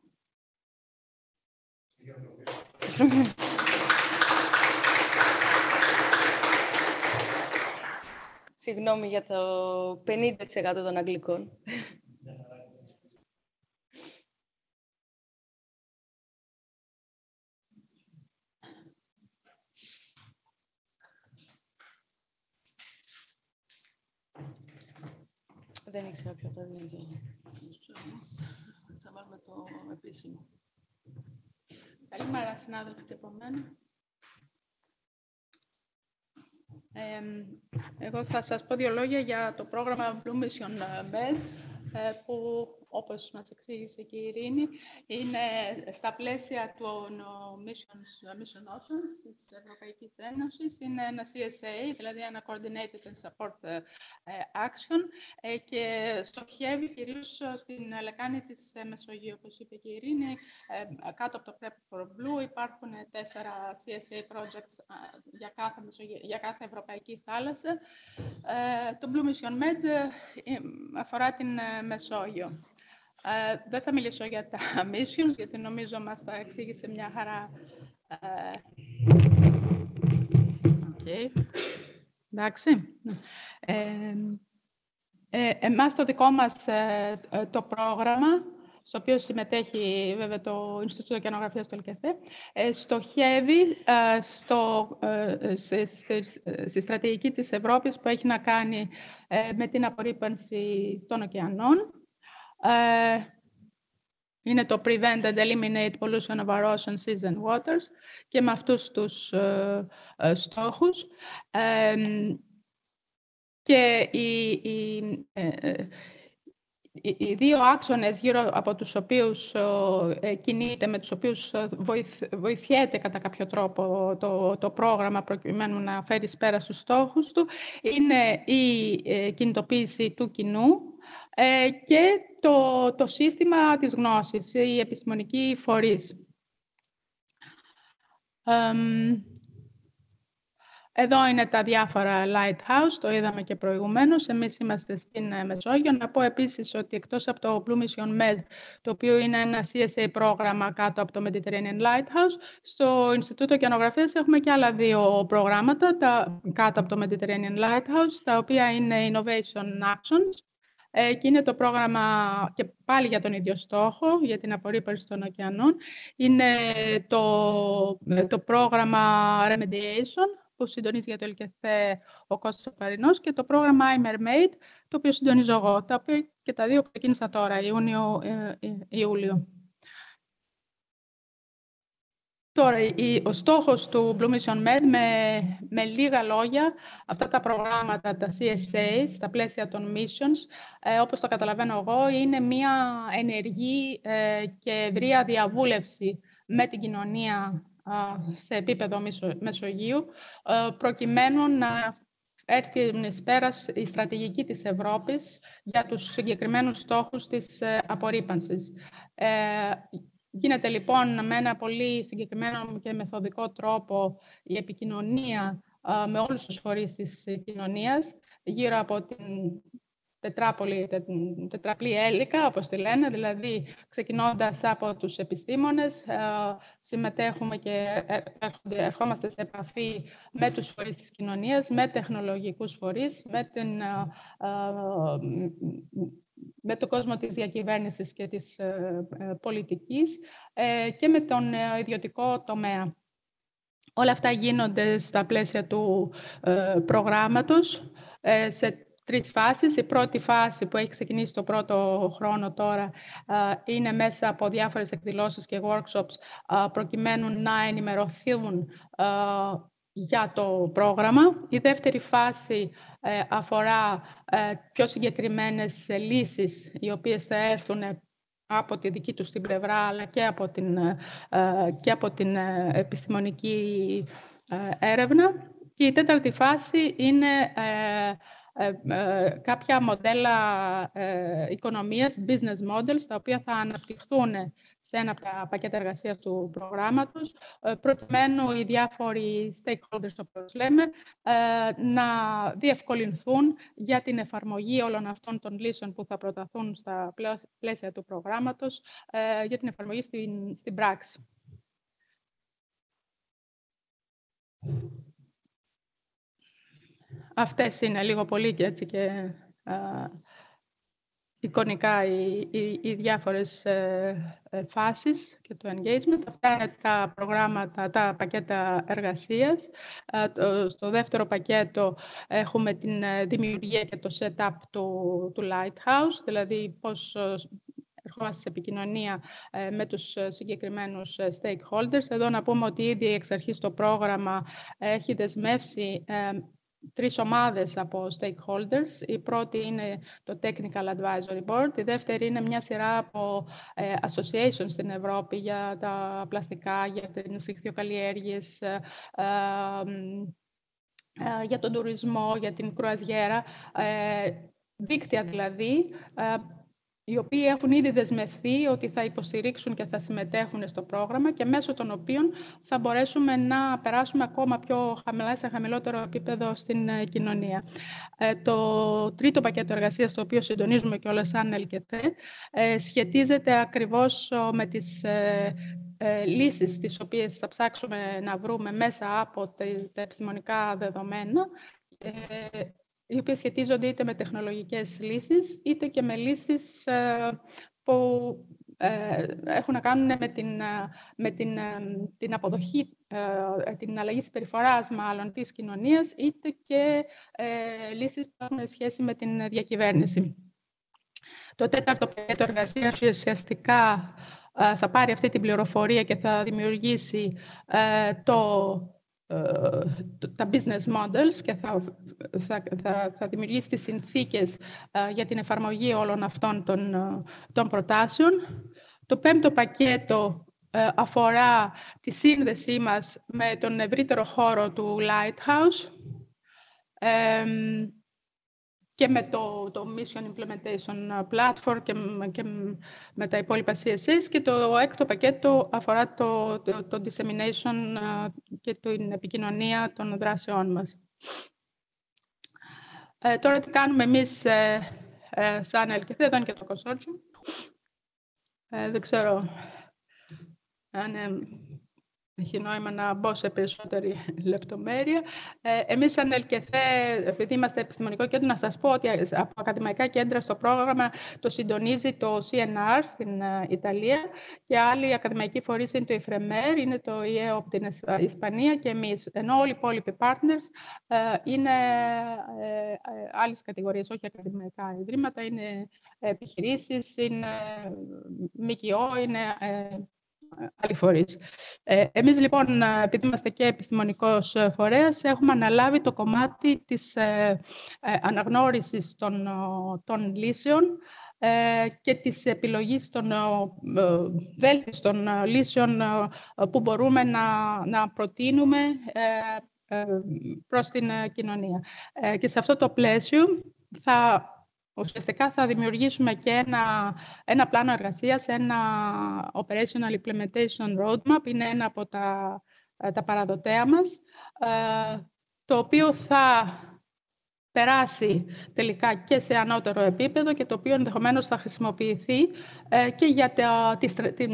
Συγγνώμη για το 50% των αγγλικών. Δεν ήξερα ποιο το δύο. Θα βάλουμε το επίσημο. Καλημέρα, συνάδελφοι και από μένα. εγώ θα σας πω δύο λόγια για το πρόγραμμα Blue Mission Med, ε, που όπως μας εξήγησε και η Ειρήνη, είναι στα πλαίσια των Mission, Mission Oceans της Ευρωπαϊκής Ένωσης. Είναι ένα CSA, δηλαδή ένα Coordinated and Support ε, Action ε, και στοχεύει κυρίως στην λεκάνη της Μεσογείου, όπως είπε και η Ειρήνη. Κάτω από το Prep for Blue υπάρχουν τέσσερα CSA projects για κάθε, για κάθε ευρωπαϊκή θάλασσα. Το Blue Mission Med αφορά την Μεσόγειο. Ε, δεν θα μιλήσω για τα missions, γιατί νομίζω μας τα εξήγησε μια χαρά. okay. Ε, εντάξει. Ε, ε, εμάς το δικό μας ε, το πρόγραμμα, στο οποίο συμμετέχει βέβαια το Ινστιτούτο Ωκεανογραφίας του ΕΛΚΕΘΕ, στοχεύει στο, στη στρατηγική της Ευρώπης που έχει να κάνει με την απορρίπανση των ωκεανών ε, είναι το Prevent and Eliminate Pollution of our Ocean Seas and Waters και με αυτούς τους ε, ε, στόχους. και οι, οι, οι, δύο άξονες γύρω από τους οποίους κινείται, με τους οποίους βοηθιέται κατά κάποιο τρόπο το, το πρόγραμμα προκειμένου να φέρει πέρα στους στόχους του, είναι η κινητοποίηση του κοινού, ε, και το, το σύστημα της γνώσης, η επιστημονική φορείς. Εδώ είναι τα διάφορα lighthouse, το είδαμε και προηγουμένως. Εμείς είμαστε στην ε, Μεσόγειο. Να πω επίσης ότι εκτός από το Blue Mission Med, το οποίο είναι ένα CSA πρόγραμμα κάτω από το Mediterranean Lighthouse, στο Ινστιτούτο Ωκεανογραφίας έχουμε και άλλα δύο προγράμματα τα, κάτω από το Mediterranean Lighthouse, τα οποία είναι Innovation Actions, ε, και είναι το πρόγραμμα και πάλι για τον ίδιο στόχο, για την απορρίπανση των ωκεανών. Είναι το, το πρόγραμμα Remediation, που συντονίζει για το ΕΛΚΕΘΕ ο Κώστας Παρινός και το πρόγραμμα iMermaid, το οποίο συντονίζω εγώ, τα οποία και τα δύο ξεκίνησαν τώρα, Ιούνιο-Ιούλιο. Ε, Τώρα, ο στόχος του Blue Mission Med, με, με λίγα λόγια, αυτά τα προγράμματα, τα CSA, στα πλαίσια των missions, ε, όπως το καταλαβαίνω εγώ, είναι μια ενεργή ε, και ευρεία διαβούλευση με την κοινωνία σε επίπεδο Μεσογείου, ε, προκειμένου να έρθει εις πέρας η στρατηγική της Ευρώπης για τους συγκεκριμένους στόχους της ε, απορρίπανσης. Ε, Γίνεται λοιπόν με ένα πολύ συγκεκριμένο και μεθοδικό τρόπο η επικοινωνία με όλους τους φορείς της κοινωνίας γύρω από την τετράπολη, τετραπλή έλικα, όπως τη λένε, δηλαδή ξεκινώντας από τους επιστήμονες, συμμετέχουμε και ερχόμαστε σε επαφή με τους φορείς της κοινωνίας, με τεχνολογικούς φορείς, με την με τον κόσμο της διακυβέρνησης και της ε, ε, πολιτικής ε, και με τον ιδιωτικό τομέα. Όλα αυτά γίνονται στα πλαίσια του προγράμματος σε τρεις φάσεις. Η πρώτη φάση που έχει ξεκινήσει το πρώτο χρόνο τώρα είναι μέσα από διάφορες εκδηλώσεις και workshops προκειμένου να ενημερωθούν για το πρόγραμμα. Η δεύτερη φάση ε, αφορά ε, πιο συγκεκριμένες λύσεις οι οποίες θα έρθουν από τη δική τους την πλευρά αλλά και από την, ε, και από την επιστημονική έρευνα. Και η τέταρτη φάση είναι κάποια μοντέλα οικονομίας, business models, τα οποία θα αναπτυχθούν σε ένα από τα πακέτα εργασίας του προγράμματος, ε, προκειμένου οι διάφοροι stakeholders, όπως λέμε, ε, να διευκολυνθούν για την εφαρμογή όλων αυτών των λύσεων που θα προταθούν στα πλαίσια του προγράμματος, ε, για την εφαρμογή στην, στην πράξη. Αυτές είναι λίγο πολύ και έτσι και εικονικά οι, οι, οι διάφορες ε, ε, φάσεις και το engagement. Αυτά είναι τα προγράμματα, τα πακέτα εργασίας. Ε, στο δεύτερο πακέτο έχουμε την δημιουργία και το setup του, του Lighthouse, δηλαδή πώς ερχόμαστε σε επικοινωνία με τους συγκεκριμένους stakeholders. Εδώ να πούμε ότι ήδη εξ αρχής το πρόγραμμα έχει δεσμεύσει τρεις ομάδες από stakeholders. Η πρώτη είναι το Technical Advisory Board. Η δεύτερη είναι μια σειρά από ε, associations στην Ευρώπη για τα πλαστικά, για τις ηχθειοκαλλιέργειες, ε, ε, για τον τουρισμό, για την κρουαζιέρα. Δίκτυα δηλαδή οι οποίοι έχουν ήδη δεσμευθεί ότι θα υποστηρίξουν και θα συμμετέχουν στο πρόγραμμα και μέσω των οποίων θα μπορέσουμε να περάσουμε ακόμα πιο χαμηλά, σε χαμηλότερο επίπεδο στην ε, κοινωνία. Ε, το τρίτο πακέτο εργασίας, το οποίο συντονίζουμε και όλα σαν ΕΛΚΕΤΕ, σχετίζεται ακριβώς με τις ε, λύσεις τις οποίες θα ψάξουμε να βρούμε μέσα από τα επιστημονικά δεδομένα οι οποίες σχετίζονται είτε με τεχνολογικές λύσεις, είτε και με λύσεις ε, που ε, έχουν να κάνουν με την, ε, με την, την αποδοχή, την αλλαγή συμπεριφορά μάλλον της κοινωνίας, είτε και λύσεις που έχουν σχέση με την διακυβέρνηση. Το τέταρτο πακέτο εργασίας ουσιαστικά θα πάρει αυτή την πληροφορία και θα δημιουργήσει το τα business models και θα, θα, θα, θα δημιουργήσει τις συνθήκες ε, για την εφαρμογή όλων αυτών των, ε, των προτάσεων. Το πέμπτο πακέτο ε, αφορά τη σύνδεσή μας με τον ευρύτερο χώρο του Lighthouse και με το, το Mission Implementation Platform και, και με τα υπόλοιπα CSS και το έκτο πακέτο αφορά το, το, το dissemination και την επικοινωνία των δράσεών μας. Ε, τώρα τι κάνουμε εμείς ε, ε, σαν ΕΛΚΕΘ, εδώ είναι και το consortium. Ε, δεν ξέρω αν έχει νόημα να μπω σε περισσότερη λεπτομέρεια. Ε, εμείς σαν ΕΛΚΕΘΕ, επειδή είμαστε επιστημονικό κέντρο, να σας πω ότι από ακαδημαϊκά κέντρα στο πρόγραμμα το συντονίζει το CNR στην ε, Ιταλία και άλλοι ακαδημαϊκοί φορείς είναι το ΙΦΡΕΜΕΡ, είναι το ΙΕΟ από την Ισπανία και εμείς. Ενώ όλοι οι υπόλοιποι partners ε, είναι ε, άλλες κατηγορίες, όχι ακαδημαϊκά ιδρύματα, είναι επιχειρήσεις, είναι ΜΚΟ, είναι άλλοι φορείς. Ε, εμείς λοιπόν, επειδή είμαστε και επιστημονικός φορέας, έχουμε αναλάβει το κομμάτι της ε, ε, αναγνώρισης των, των λύσεων και της επιλογής των βέλτιστων λύσεων που μπορούμε να, να προτείνουμε προς την κοινωνία. Και σε αυτό το πλαίσιο θα Ουσιαστικά θα δημιουργήσουμε και ένα, ένα πλάνο εργασίας, ένα Operational Implementation Roadmap, είναι ένα από τα, τα παραδοτέα μας, ε, το οποίο θα περάσει τελικά και σε ανώτερο επίπεδο και το οποίο ενδεχομένως θα χρησιμοποιηθεί ε, και για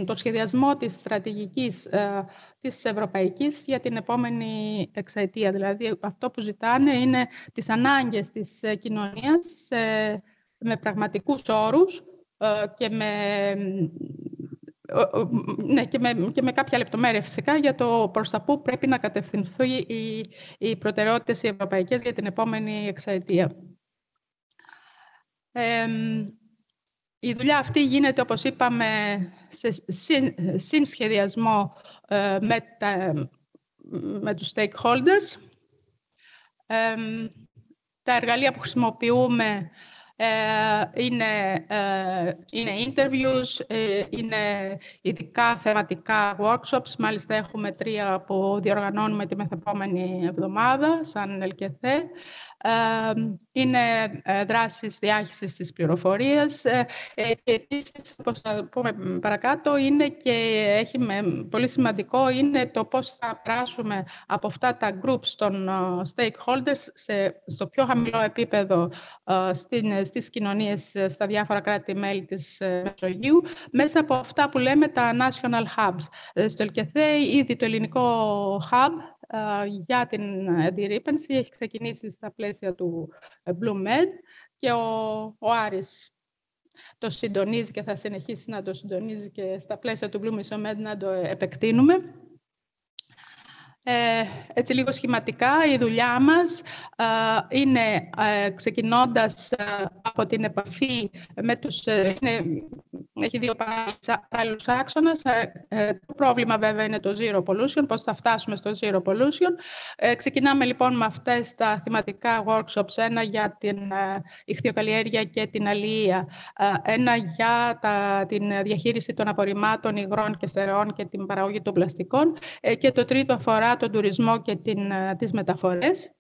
το, σχεδιασμό της στρατηγικής ε, της Ευρωπαϊκής για την επόμενη εξαετία. Δηλαδή αυτό που ζητάνε είναι τις ανάγκες της κοινωνίας με πραγματικούς όρους ε, και με, ναι, και, με, και με κάποια λεπτομέρεια φυσικά για το προς τα πού πρέπει να κατευθυνθεί οι, οι προτεραιότητες οι ευρωπαϊκές για την επόμενη εξαετία. η δουλειά αυτή γίνεται, όπως είπαμε, σε συνσχεδιασμό ε, με, τα, με τους stakeholders. τα εργαλεία που χρησιμοποιούμε ε, είναι, ε, είναι interviews, ε, είναι ειδικά θεματικά workshops. Μάλιστα έχουμε τρία που διοργανώνουμε τη μεθεπόμενη εβδομάδα σαν ΕΛΚΕΘΕ είναι ε, δράσεις διάχυσης της πληροφορίας ε, ε, και επίσης, όπως θα πούμε παρακάτω, είναι και έχει πολύ σημαντικό είναι το πώς θα πράσουμε από αυτά τα groups των stakeholders σε, στο πιο χαμηλό επίπεδο στην, στις κοινωνίες στα διάφορα κράτη-μέλη της Μεσογείου μέσα από αυτά που λέμε τα national hubs. Στο ΕΛΚΕΘΕ ήδη το ελληνικό hub για την αντιρρήπανση. Έχει ξεκινήσει στα πλαίσια του Blue Med και ο, ο Άρης το συντονίζει και θα συνεχίσει να το συντονίζει και στα πλαίσια του Blue Mission Med να το επεκτείνουμε. Ε, έτσι λίγο σχηματικά, η δουλειά μας ε, είναι ε, ξεκινώντας ε, από την επαφή με τους... Είναι, έχει δύο παράλληλους άξονες. το πρόβλημα βέβαια είναι το Zero Pollution, πώς θα φτάσουμε στο Zero Pollution. ξεκινάμε λοιπόν με αυτές τα θεματικά workshops, ένα για την ηχθειοκαλλιέργεια και την αλληλεία, ένα για τα, την διαχείριση των απορριμμάτων υγρών και στερεών και την παραγωγή των πλαστικών και το τρίτο αφορά τον τουρισμό και την, ε, τις μεταφορές.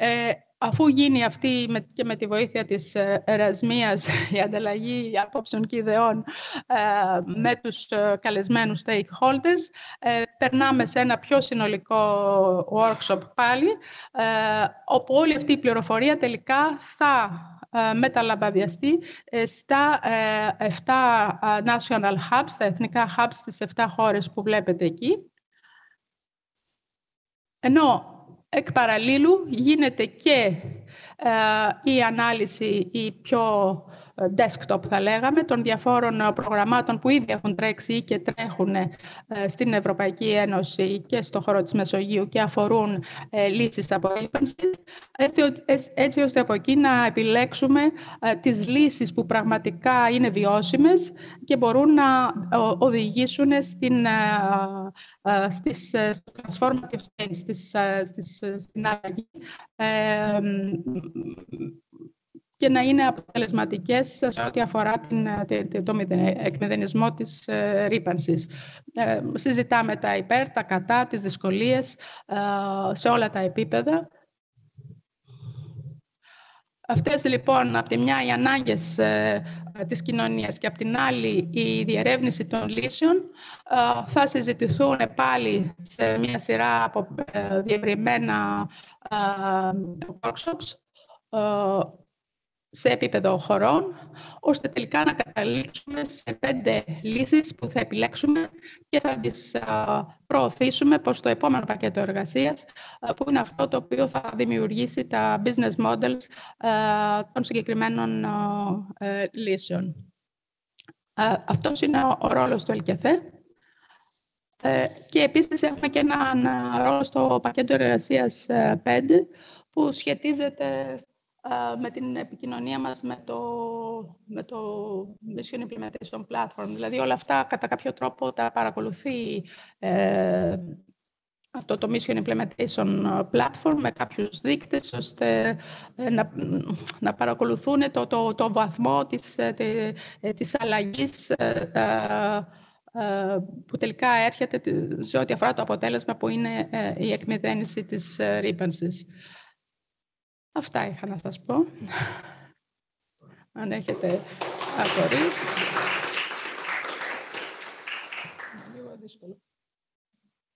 Ε, αφού γίνει αυτή με, και με τη βοήθεια της ε, ερασμίας η ανταλλαγή απόψεων και ιδεών ε, με τους καλεσμένους stakeholders, περνάμε σε ένα πιο συνολικό workshop πάλι, όπου όλη αυτή η πληροφορία τελικά θα μεταλαμπαδιαστεί στα 7 national hubs, τα εθνικά hubs στις 7 χώρες που βλέπετε εκεί. Ενώ εκ παραλλήλου γίνεται και ε, η ανάλυση η πιο desktop θα λέγαμε, των διαφόρων ε, προγραμμάτων που ήδη έχουν τρέξει ή και τρέχουν ε, στην Ευρωπαϊκή Ένωση και στο χώρο της Μεσογείου και αφορούν ε, λύσεις απορρίπανσης, έτσι ώστε από εκεί να επιλέξουμε τις λύσεις που πραγματικά είναι βιώσιμες και μπορούν να οδηγήσουν στην, στις transformative change, στις, στις, στην αλλαγή και να είναι αποτελεσματικές σε ό,τι αφορά την, το εκμεδενισμό της ε, ρήπανσης. Ε, συζητάμε τα υπέρ, τα κατά, τις δυσκολίες ε, σε όλα τα επίπεδα. Αυτές λοιπόν, από τη μια οι ανάγκες ε, της κοινωνίας και από την άλλη η διερεύνηση των λύσεων ε, θα συζητηθούν πάλι σε μια σειρά από ε, διευρυμένα workshops σε επίπεδο χωρών, ώστε τελικά να καταλήξουμε σε πέντε λύσεις που θα επιλέξουμε και θα τις προωθήσουμε προς το επόμενο πακέτο εργασίας, που είναι αυτό το οποίο θα δημιουργήσει τα business models των συγκεκριμένων ε, λύσεων. Αυτός είναι ο ρόλος του ΕΛΚΕΘΕ. Ε, και επίσης έχουμε και έναν ρόλο στο πακέτο εργασίας 5, ε, που σχετίζεται με την επικοινωνία μας με το, με το Mission Implementation Platform. Δηλαδή όλα αυτά κατά κάποιο τρόπο τα παρακολουθεί ε, αυτό το Mission Implementation Platform με κάποιους δείκτες ώστε ε, να, να παρακολουθούν το, το, το βαθμό της, ε, της αλλαγής που τελικά έρχεται σε ό,τι αφορά το αποτέλεσμα που είναι η εκμυδένιση της ρήπανσης. Αυτά είχα να σας πω. Αν έχετε απορίες. Λίγο δύσκολο.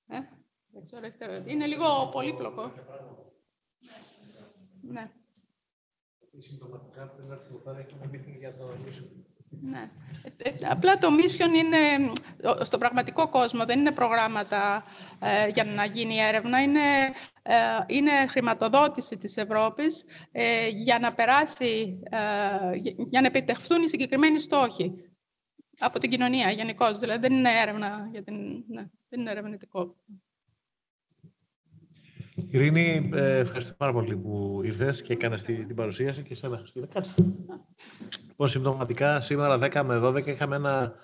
Ε, δεν ξέρω, Είναι λίγο πολύπλοκο. Ναι. Συμπτωματικά πριν έρθει για το ναι. Ε, ε, απλά το mission είναι, στο πραγματικό κόσμο, δεν είναι προγράμματα ε, για να γίνει έρευνα, είναι, είναι χρηματοδότηση της Ευρώπης για να περάσει, για να επιτευχθούν οι συγκεκριμένοι στόχοι από την κοινωνία γενικώ. Δηλαδή δεν είναι έρευνα, για την, ναι, δεν είναι ερευνητικό. Ειρήνη, ευχαριστώ πάρα πολύ που ήρθες και έκανες την παρουσίαση και σε ένα Κάτσε. Λοιπόν, συμπτωματικά, σήμερα 10 με 12 είχαμε ένα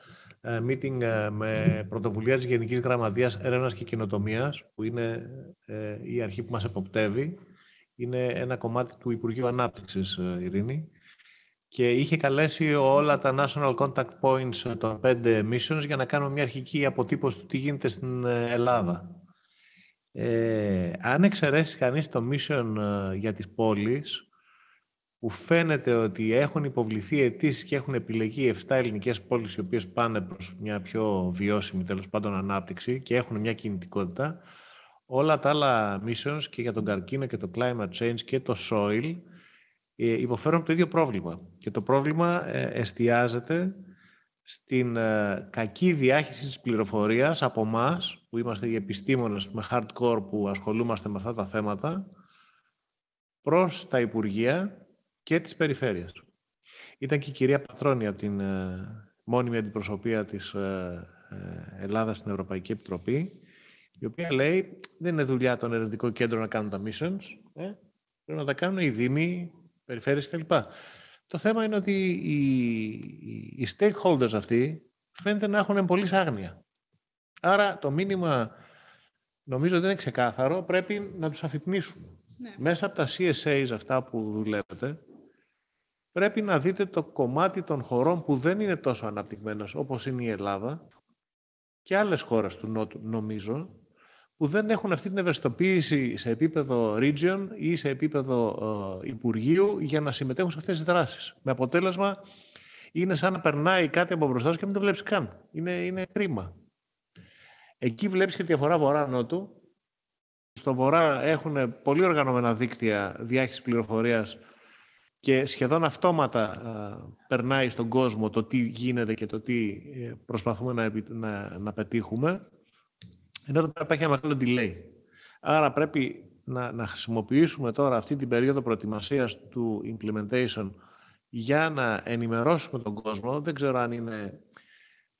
ε, meeting ε, με πρωτοβουλία της Γενικής Γραμματείας Έρευνας και Κοινοτομίας, που είναι ε, η αρχή που μας εποπτεύει. Είναι ένα κομμάτι του Υπουργείου Ανάπτυξης, Ειρήνη. Και είχε καλέσει όλα τα National Contact Points των πέντε missions για να κάνουμε μια αρχική αποτύπωση του τι γίνεται στην Ελλάδα. Ε, αν εξαιρέσει κανείς το mission για τις πόλεις, που φαίνεται ότι έχουν υποβληθεί αιτήσεις και έχουν επιλεγεί 7 ελληνικές πόλεις οι οποίες πάνε προς μια πιο βιώσιμη τέλος πάντων ανάπτυξη και έχουν μια κινητικότητα, όλα τα άλλα missions και για τον καρκίνο και το climate change και το soil ε, υποφέρουν από το ίδιο πρόβλημα. Και το πρόβλημα ε, εστιάζεται στην ε, κακή διάχυση της πληροφορίας από εμάς, που είμαστε οι επιστήμονες με hardcore που ασχολούμαστε με αυτά τα θέματα, προς τα Υπουργεία και τις περιφέρειες. Ήταν και η κυρία Πατρώνη από την ε, μόνιμη αντιπροσωπεία της ε, ε, Ελλάδας στην Ευρωπαϊκή Επιτροπή, η οποία λέει δεν είναι δουλειά των ερευνητικών κέντρων να κάνουν τα missions, ε, πρέπει να τα κάνουν οι δήμοι, περιφέρειες κλπ. Το θέμα είναι ότι οι, οι stakeholders αυτοί φαίνεται να έχουν πολύ άγνοια. Άρα το μήνυμα νομίζω ότι είναι ξεκάθαρο, πρέπει να τους αφυπνίσουμε. Ναι. Μέσα από τα CSAs αυτά που δουλεύετε, πρέπει να δείτε το κομμάτι των χωρών που δεν είναι τόσο αναπτυγμένος όπως είναι η Ελλάδα και άλλες χώρες του Νότου, νομίζω, που δεν έχουν αυτή την ευαισθητοποίηση σε επίπεδο region ή σε επίπεδο ε, Υπουργείου για να συμμετέχουν σε αυτές τις δράσεις. Με αποτέλεσμα, είναι σαν να περνάει κάτι από μπροστά σου και μην το βλέπεις καν. Είναι, είναι κρίμα. Εκεί βλέπεις και τη διαφορά βορρά-νότου. Στο βορρά έχουν πολύ οργανωμένα δίκτυα διάχυσης πληροφορίας και σχεδόν αυτόματα περνάει στον κόσμο το τι γίνεται και το τι ε, προσπαθούμε να, να, να πετύχουμε, ενώ εδώ υπάρχει ένα μεγάλο delay. Άρα πρέπει να, να χρησιμοποιήσουμε τώρα αυτή την περίοδο προετοιμασίας του implementation για να ενημερώσουμε τον κόσμο. Δεν ξέρω αν είναι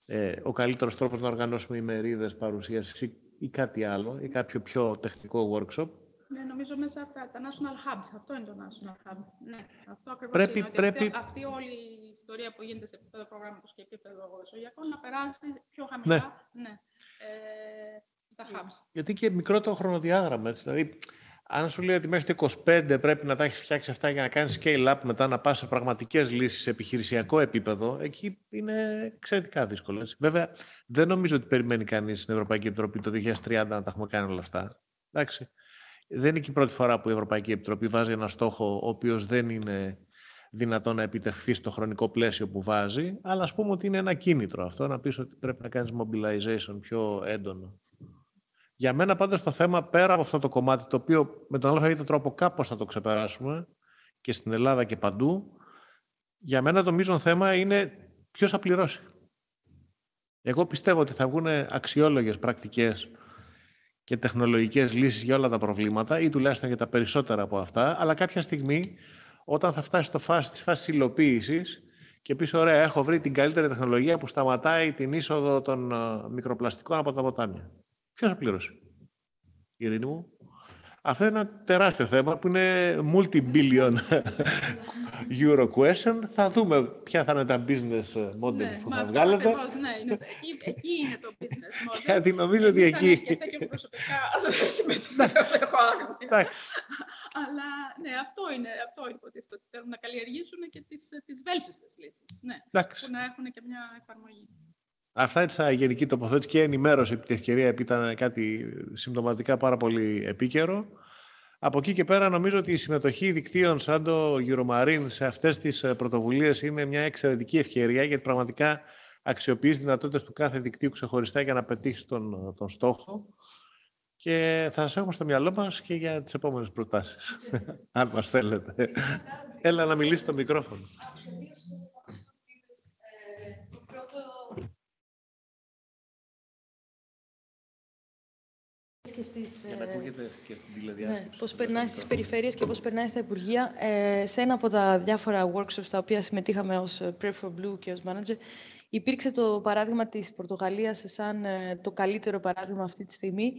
ε, ο καλύτερος τρόπος να οργανώσουμε ημερίδες παρουσίασης ή, ή κάτι άλλο, ή κάποιο πιο τεχνικό workshop. Ναι, νομίζω μέσα από τα, National Hubs. Αυτό είναι το National Hub. Ναι, αυτό ακριβώς πρέπει, είναι. Πρέπει... Αυτή, αυτή όλη η ιστορία που γίνεται σε επίπεδο προγράμματος και επίπεδο εσωγειακών να περάσει πιο χαμηλά ναι. ναι. Ε, στα hubs. Γιατί και μικρό το χρονοδιάγραμμα. Έτσι. Δηλαδή, αν σου λέει ότι μέχρι το 25 πρέπει να τα έχεις φτιάξει αυτά για να κάνεις scale up μετά να πας σε πραγματικές λύσεις σε επιχειρησιακό επίπεδο, εκεί είναι εξαιρετικά δύσκολο. Έτσι. Βέβαια, δεν νομίζω ότι περιμένει κανείς στην Ευρωπαϊκή Επιτροπή το 2030 να τα έχουμε κάνει όλα αυτά. Εντάξει δεν είναι και η πρώτη φορά που η Ευρωπαϊκή Επιτροπή βάζει ένα στόχο ο οποίος δεν είναι δυνατό να επιτευχθεί στο χρονικό πλαίσιο που βάζει, αλλά ας πούμε ότι είναι ένα κίνητρο αυτό, να πεις ότι πρέπει να κάνεις mobilization πιο έντονο. Για μένα πάντως το θέμα, πέρα από αυτό το κομμάτι, το οποίο με τον άλλο τρόπο κάπως θα το ξεπεράσουμε, και στην Ελλάδα και παντού, για μένα το μείζον θέμα είναι ποιος θα πληρώσει. Εγώ πιστεύω ότι θα βγουν αξιόλογες πρακτικές και τεχνολογικές λύσεις για όλα τα προβλήματα ή τουλάχιστον για τα περισσότερα από αυτά, αλλά κάποια στιγμή όταν θα φτάσει στο φάση της φάσης υλοποίησης και πεις ωραία έχω βρει την καλύτερη τεχνολογία που σταματάει την είσοδο των ε, μικροπλαστικών από τα ποτάμια. Ποιος θα πληρώσει; Ειρήνη μου; Αυτό είναι ένα τεράστιο θέμα που είναι multi-billion euro question. Θα δούμε ποια θα είναι τα business model ναι, που θα βγάλετε. Ναι, είναι, εκεί, εκεί είναι το business model. Γιατί νομίζω ότι εκεί... Και προσωπικά δεν συμμετέχω Αλλά ναι, αυτό είναι, αυτό είναι ότι θέλουν να καλλιεργήσουν και τις, τις βέλτιστες λύσεις. Ναι, που να έχουν και μια εφαρμογή. Αυτά έτσι γενική τοποθέτηση και ενημέρωση επί τη ευκαιρία, επειδή ήταν κάτι συμπτωματικά πάρα πολύ επίκαιρο. Από εκεί και πέρα νομίζω ότι η συμμετοχή δικτύων σαν το Euromarine σε αυτές τις ε, πρωτοβουλίες είναι μια εξαιρετική ευκαιρία γιατί πραγματικά αξιοποιείς τις δυνατότητες του κάθε δικτύου ξεχωριστά για να πετύχεις τον, τον στόχο και θα σας έχουμε στο μυαλό μας και για τις επόμενες προτάσεις, αν μας θέλετε. Έλα να μιλήσει το μικρόφωνο. Και στις, Για να ακούγεται και στην τηλεδιάσκεψη. Ναι, πώς περνάει στις περιφέρειες και πώς περνάει στα Υπουργεία. Ε, σε ένα από τα διάφορα workshops τα οποία συμμετείχαμε ως ε, Pray for Blue και ως manager, υπήρξε το παράδειγμα της Πορτογαλίας σαν ε, το καλύτερο παράδειγμα αυτή τη στιγμή,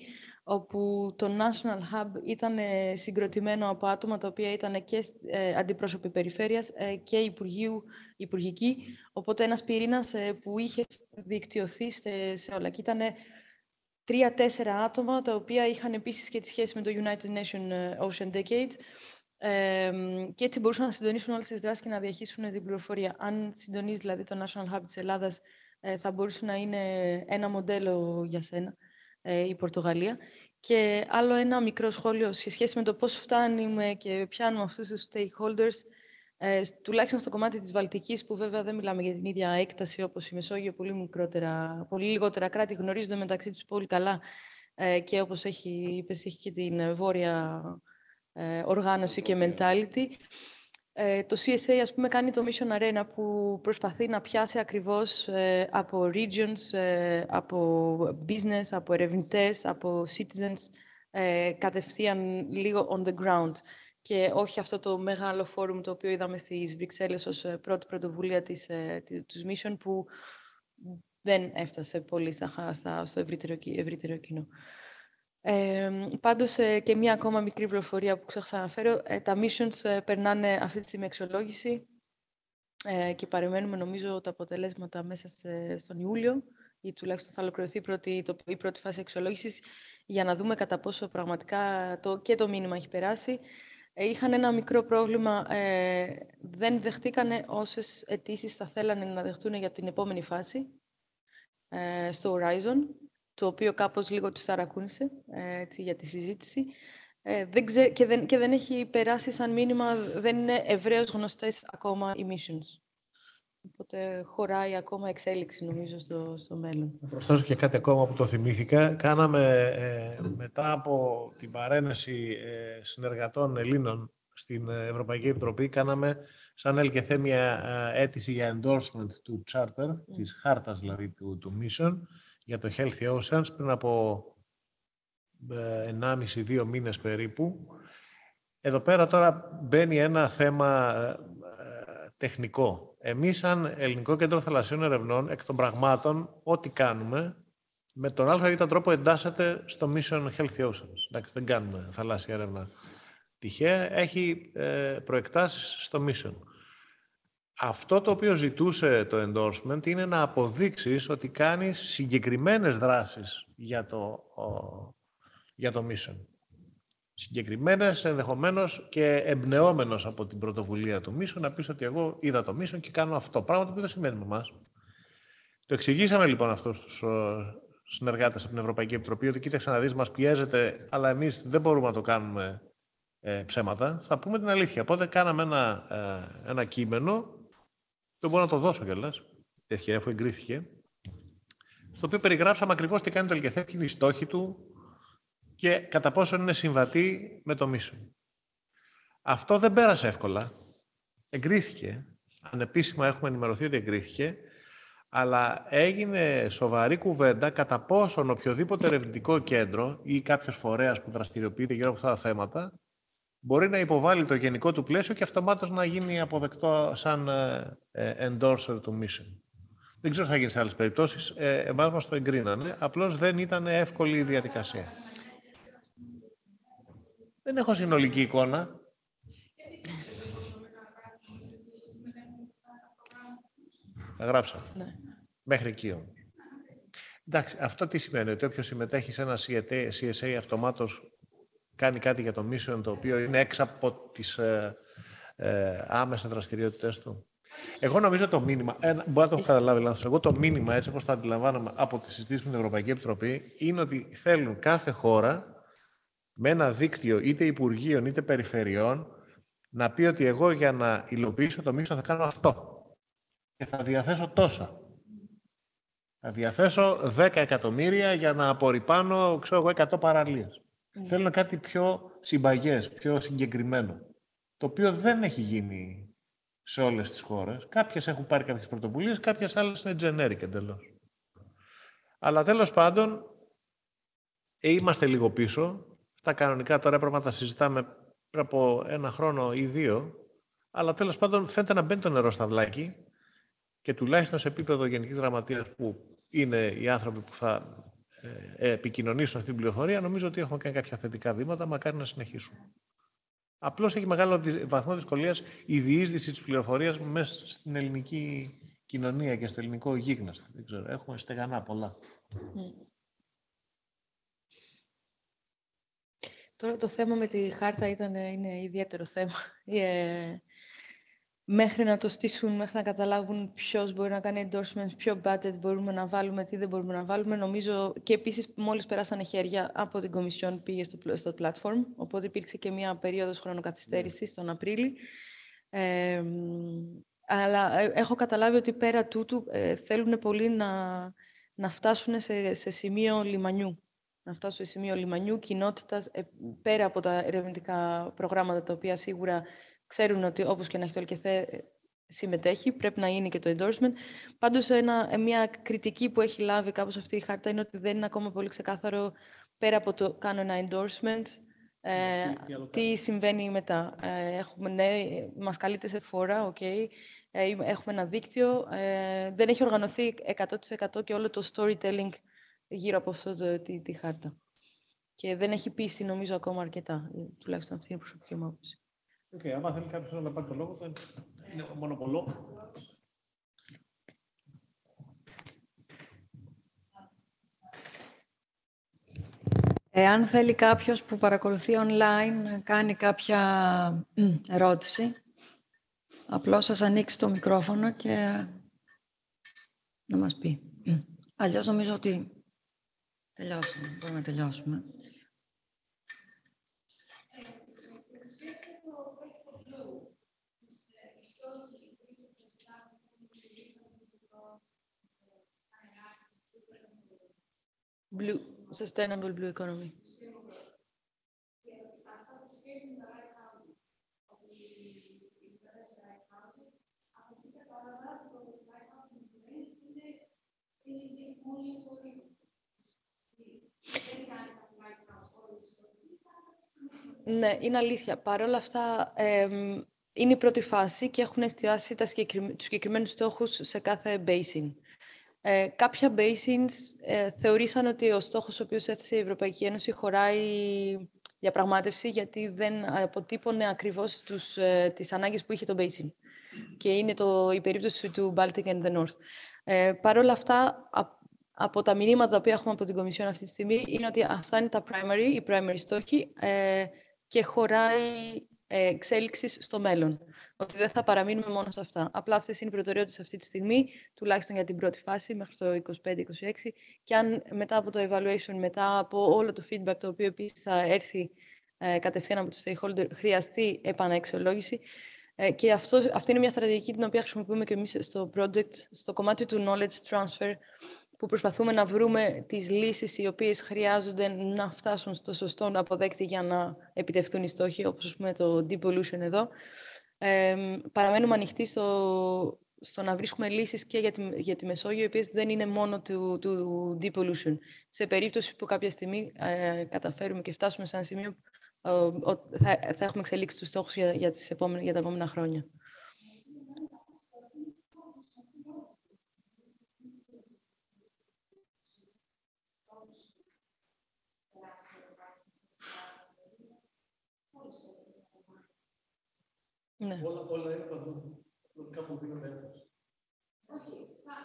όπου το National Hub ήταν ε, συγκροτημένο από άτομα τα οποία ήταν και ε, αντιπρόσωποι περιφέρειας και υπουργείου, υπουργικοί, οπότε ένας πυρήνας που είχε δικτυωθεί σε, σε όλα. Και ήταν τρία-τέσσερα άτομα, τα οποία είχαν επίσης και τη σχέση με το United Nations ε, Ocean Decade ε, και έτσι μπορούσαν να συντονίσουν όλες τις δράσεις και να διαχύσουν την πληροφορία. Αν συντονίζεις δηλαδή το National Hub της Ελλάδας, ε, θα μπορούσε να είναι ένα μοντέλο για σένα ε, η Πορτογαλία. Και άλλο ένα μικρό σχόλιο σε σχέση με το πώς φτάνουμε και πιάνουμε αυτούς τους stakeholders ε, τουλάχιστον στο κομμάτι της Βαλτικής, που βέβαια δεν μιλάμε για την ίδια έκταση όπως η Μεσόγειο, πολύ, μικρότερα, πολύ λιγότερα κράτη γνωρίζονται μεταξύ τους πολύ καλά ε, και όπως έχει, είπες, έχει και την βόρεια ε, οργάνωση και mentality. Ε, το CSA, ας πούμε, κάνει το Mission Arena που προσπαθεί να πιάσει ακριβώς ε, από regions, ε, από business, από ερευνητές, από citizens, ε, κατευθείαν λίγο on the ground. Και όχι αυτό το μεγάλο φόρουμ το οποίο είδαμε στις Βρυξέλλες ως πρώτη πρωτοβουλία της, της Mission που δεν έφτασε πολύ στα, στα, στο ευρύτερο, ευρύτερο κοινό. Ε, πάντως, και μία ακόμα μικρή πληροφορία που ξέχασα να αναφέρω. Ε, τα missions ε, περνάνε αυτή τη στιγμή αξιολόγηση ε, και παρεμένουμε, νομίζω, τα αποτελέσματα μέσα στον Ιούλιο ή τουλάχιστον θα ολοκληρωθεί πρώτη, το, η πρώτη φάση αξιολόγησης για να δούμε κατά πόσο πραγματικά το, και το μήνυμα έχει περάσει. Είχαν ένα μικρό πρόβλημα, δεν δεχτήκανε όσες αιτήσεις θα θέλανε να δεχτούν για την επόμενη φάση στο Horizon το οποίο κάπως λίγο τους ταρακούνησε έτσι, για τη συζήτηση. Ε, δεν και, δεν, και δεν έχει περάσει σαν μήνυμα, δεν είναι ευρέως γνωστές ακόμα οι missions. Οπότε χωράει ακόμα εξέλιξη, νομίζω, στο, στο μέλλον. Προσθέσω και κάτι ακόμα που το θυμήθηκα. Κάναμε ε, μετά από την παρένεση ε, συνεργατών Ελλήνων στην Ευρωπαϊκή Επιτροπή, κάναμε σαν ΕΛΚΕΘΕ μια ε, αίτηση για endorsement του charter, mm. της χάρτας δηλαδή του, του mission, για το Healthy Oceans πριν από 1,5-2 ε, μήνες περίπου. Εδώ πέρα τώρα μπαίνει ένα θέμα ε, τεχνικό. Εμείς, σαν Ελληνικό Κέντρο Θαλασσίων Ερευνών, εκ των πραγμάτων, ό,τι κάνουμε, με τον ΑΒ τρόπο εντάσσεται στο Mission Healthy Oceans. Εντάξει, δεν κάνουμε θαλάσσια έρευνα τυχαία. Έχει ε, προεκτάσεις στο Mission. Αυτό το οποίο ζητούσε το endorsement είναι να αποδείξεις ότι κάνεις συγκεκριμένες δράσεις για το, για το mission. Συγκεκριμένες, ενδεχομένως και εμπνεόμενος από την πρωτοβουλία του mission, να πεις ότι εγώ είδα το mission και κάνω αυτό. Πράγμα που δεν σημαίνει με εμάς. Το εξηγήσαμε λοιπόν αυτό στους συνεργάτες από την Ευρωπαϊκή Επιτροπή, ότι κοίταξε να δεις, μας πιέζεται, αλλά εμείς δεν μπορούμε να το κάνουμε ε, ψέματα. Θα πούμε την αλήθεια. Οπότε κάναμε ένα, ε, ένα κείμενο δεν μπορώ να το δώσω κιόλας. Ευκαιρία αφού εγκρίθηκε. Στο οποίο περιγράψαμε ακριβώς τι κάνει το ΕΛΚΕΘΕ, ποιοι είναι οι στόχοι του και κατά πόσο είναι συμβατή με το μίσο. Αυτό δεν πέρασε εύκολα. Εγκρίθηκε. Ανεπίσημα έχουμε ενημερωθεί ότι εγκρίθηκε. Αλλά έγινε σοβαρή κουβέντα κατά πόσον οποιοδήποτε ερευνητικό κέντρο ή κάποιος φορέας που δραστηριοποιείται γύρω από αυτά τα θέματα μπορεί να υποβάλει το γενικό του πλαίσιο και αυτομάτως να γίνει αποδεκτό σαν ε, ε, endorser του mission. Δεν ξέρω τι θα γίνει σε άλλες περιπτώσεις. Ε, εμάς μας το εγκρίνανε. Απλώς δεν ήταν εύκολη η διαδικασία. Δεν έχω συνολική εικόνα. Τα γράψα. Ναι. Μέχρι εκεί όμως. Εντάξει, αυτό τι σημαίνει, ότι όποιος συμμετέχει σε ένα CSA αυτομάτως κάνει κάτι για το mission το οποίο είναι έξω από τις ε, ε, άμεσες δραστηριότητες του. Εγώ νομίζω το μήνυμα, ένα, μπορεί να το έχω καταλάβει λάθος, εγώ το μήνυμα έτσι όπως το αντιλαμβάνομαι από τη συζήτηση με την Ευρωπαϊκή Επιτροπή είναι ότι θέλουν κάθε χώρα με ένα δίκτυο είτε υπουργείων είτε περιφερειών να πει ότι εγώ για να υλοποιήσω το μίσο θα κάνω αυτό και θα διαθέσω τόσα. Θα διαθέσω 10 εκατομμύρια για να απορριπάνω, ξέρω εγώ, 100 παραλίες. Mm. Θέλουν κάτι πιο συμπαγές, πιο συγκεκριμένο. Το οποίο δεν έχει γίνει σε όλες τις χώρες. Κάποιες έχουν πάρει κάποιες πρωτοβουλίες, κάποιες άλλες είναι generic εντελώς. Αλλά τέλος πάντων, ε, είμαστε λίγο πίσω. Τα κανονικά τώρα έπρεπε να τα συζητάμε πριν από ένα χρόνο ή δύο. Αλλά τέλος πάντων φαίνεται να μπαίνει το νερό στα βλάκι και τουλάχιστον σε επίπεδο Γενικής Γραμματείας που είναι οι άνθρωποι που θα ε, επικοινωνήσουν αυτή την πληροφορία, νομίζω ότι έχουμε κάνει κάποια θετικά βήματα, μακάρι να συνεχίσουμε. Απλώς έχει μεγάλο βαθμό δυσκολίας η διείσδυση της πληροφορίας μέσα στην ελληνική κοινωνία και στο ελληνικό γίγναστο. Δεν ξέρω, έχουμε στεγανά πολλά. Τώρα το θέμα με τη χάρτα ήταν, είναι ιδιαίτερο θέμα. Ε, μέχρι να το στήσουν, μέχρι να καταλάβουν ποιος μπορεί να κάνει endorsements, ποιο budget μπορούμε να βάλουμε, τι δεν μπορούμε να βάλουμε. Νομίζω και επίσης μόλις περάσανε χέρια από την Κομισιόν πήγε στο, στο platform, οπότε υπήρξε και μια περίοδος χρονοκαθυστέρησης τον Απρίλη. Ε, αλλά έχω καταλάβει ότι πέρα τούτου ε, θέλουν πολύ να, να φτάσουν σε, σε σημείο λιμανιού. Να φτάσουν σε σημείο λιμανιού, κοινότητας, ε, πέρα από τα ερευνητικά προγράμματα τα οποία σίγουρα ξέρουν ότι όπως και να έχει το ΕΛΚΕΘΕ συμμετέχει, πρέπει να είναι και το endorsement. Πάντως, ένα, μια κριτική που έχει λάβει κάπως αυτή η χάρτα είναι ότι δεν είναι ακόμα πολύ ξεκάθαρο, πέρα από το κάνω ένα endorsement, ε, τι συμβαίνει μετά. Ε, έχουμε, ναι, μας καλείται σε φόρα, okay. ε, έχουμε ένα δίκτυο. Ε, δεν έχει οργανωθεί 100% και όλο το storytelling γύρω από αυτό το, τη, τη χάρτα. Και δεν έχει πείσει, νομίζω, ακόμα αρκετά. Τουλάχιστον αυτή είναι η προσωπική μου άποψη. OK, okay, άμα θέλει κάποιος να πάρει το λόγο, θα είναι μονοπολό. Εάν θέλει κάποιος που παρακολουθεί online να κάνει κάποια ερώτηση, απλώς σας ανοίξει το μικρόφωνο και να μας πει. Αλλιώς νομίζω ότι τελειώσουμε. Μπορούμε να τελειώσουμε. Blue, sustainable blue economy. Ναι, είναι αλήθεια. Παρ' όλα αυτά, είναι η πρώτη φάση και έχουν εστιάσει τα συγκεκριμέ... τους συγκεκριμένους στόχους σε κάθε basin. Ε, κάποια basins ε, θεωρήσαν ότι ο στόχος ο οποίος έθεσε η Ευρωπαϊκή Ένωση χωράει διαπραγμάτευση γιατί δεν αποτύπωνε ακριβώς τους, ε, τις ανάγκες που είχε το basin. Και είναι το, η περίπτωση του Baltic and the North. Ε, Παρ' όλα αυτά, από τα μηνύματα που έχουμε από την Κομισιόν αυτή τη στιγμή, είναι ότι αυτά είναι τα primary, οι primary στόχοι ε, και χωράει ε, εξέλιξη στο μέλλον. Ότι δεν θα παραμείνουμε μόνο σε αυτά. Απλά αυτές είναι οι προτεραιότητες αυτή τη στιγμή, τουλάχιστον για την πρώτη φάση, μέχρι το 25-26. Και αν μετά από το evaluation, μετά από όλο το feedback το οποίο επίσης θα έρθει ε, κατευθείαν από του stakeholder, χρειαστεί επαναεξολόγηση. Ε, και αυτός, αυτή είναι μια στρατηγική την οποία χρησιμοποιούμε και εμείς στο project, στο κομμάτι του knowledge transfer, που προσπαθούμε να βρούμε τις λύσεις οι οποίες χρειάζονται να φτάσουν στο σωστό αποδέκτη για να επιτευχθούν οι στόχοι, όπως ας πούμε το depollution εδώ. Ε, παραμένουμε ανοιχτοί στο, στο να βρίσκουμε λύσεις και για τη, για τη Μεσόγειο, οι οποίες δεν είναι μόνο του, του depollution. Σε περίπτωση που κάποια στιγμή ε, καταφέρουμε και φτάσουμε σε ένα σημείο ε, θα, θα έχουμε εξελίξει τους στόχους για, για, τις επόμενες, για τα επόμενα χρόνια. Ναι. Όλα, όλα είναι παντού. Κάπου δίνουν έμφαση. Όχι, θα,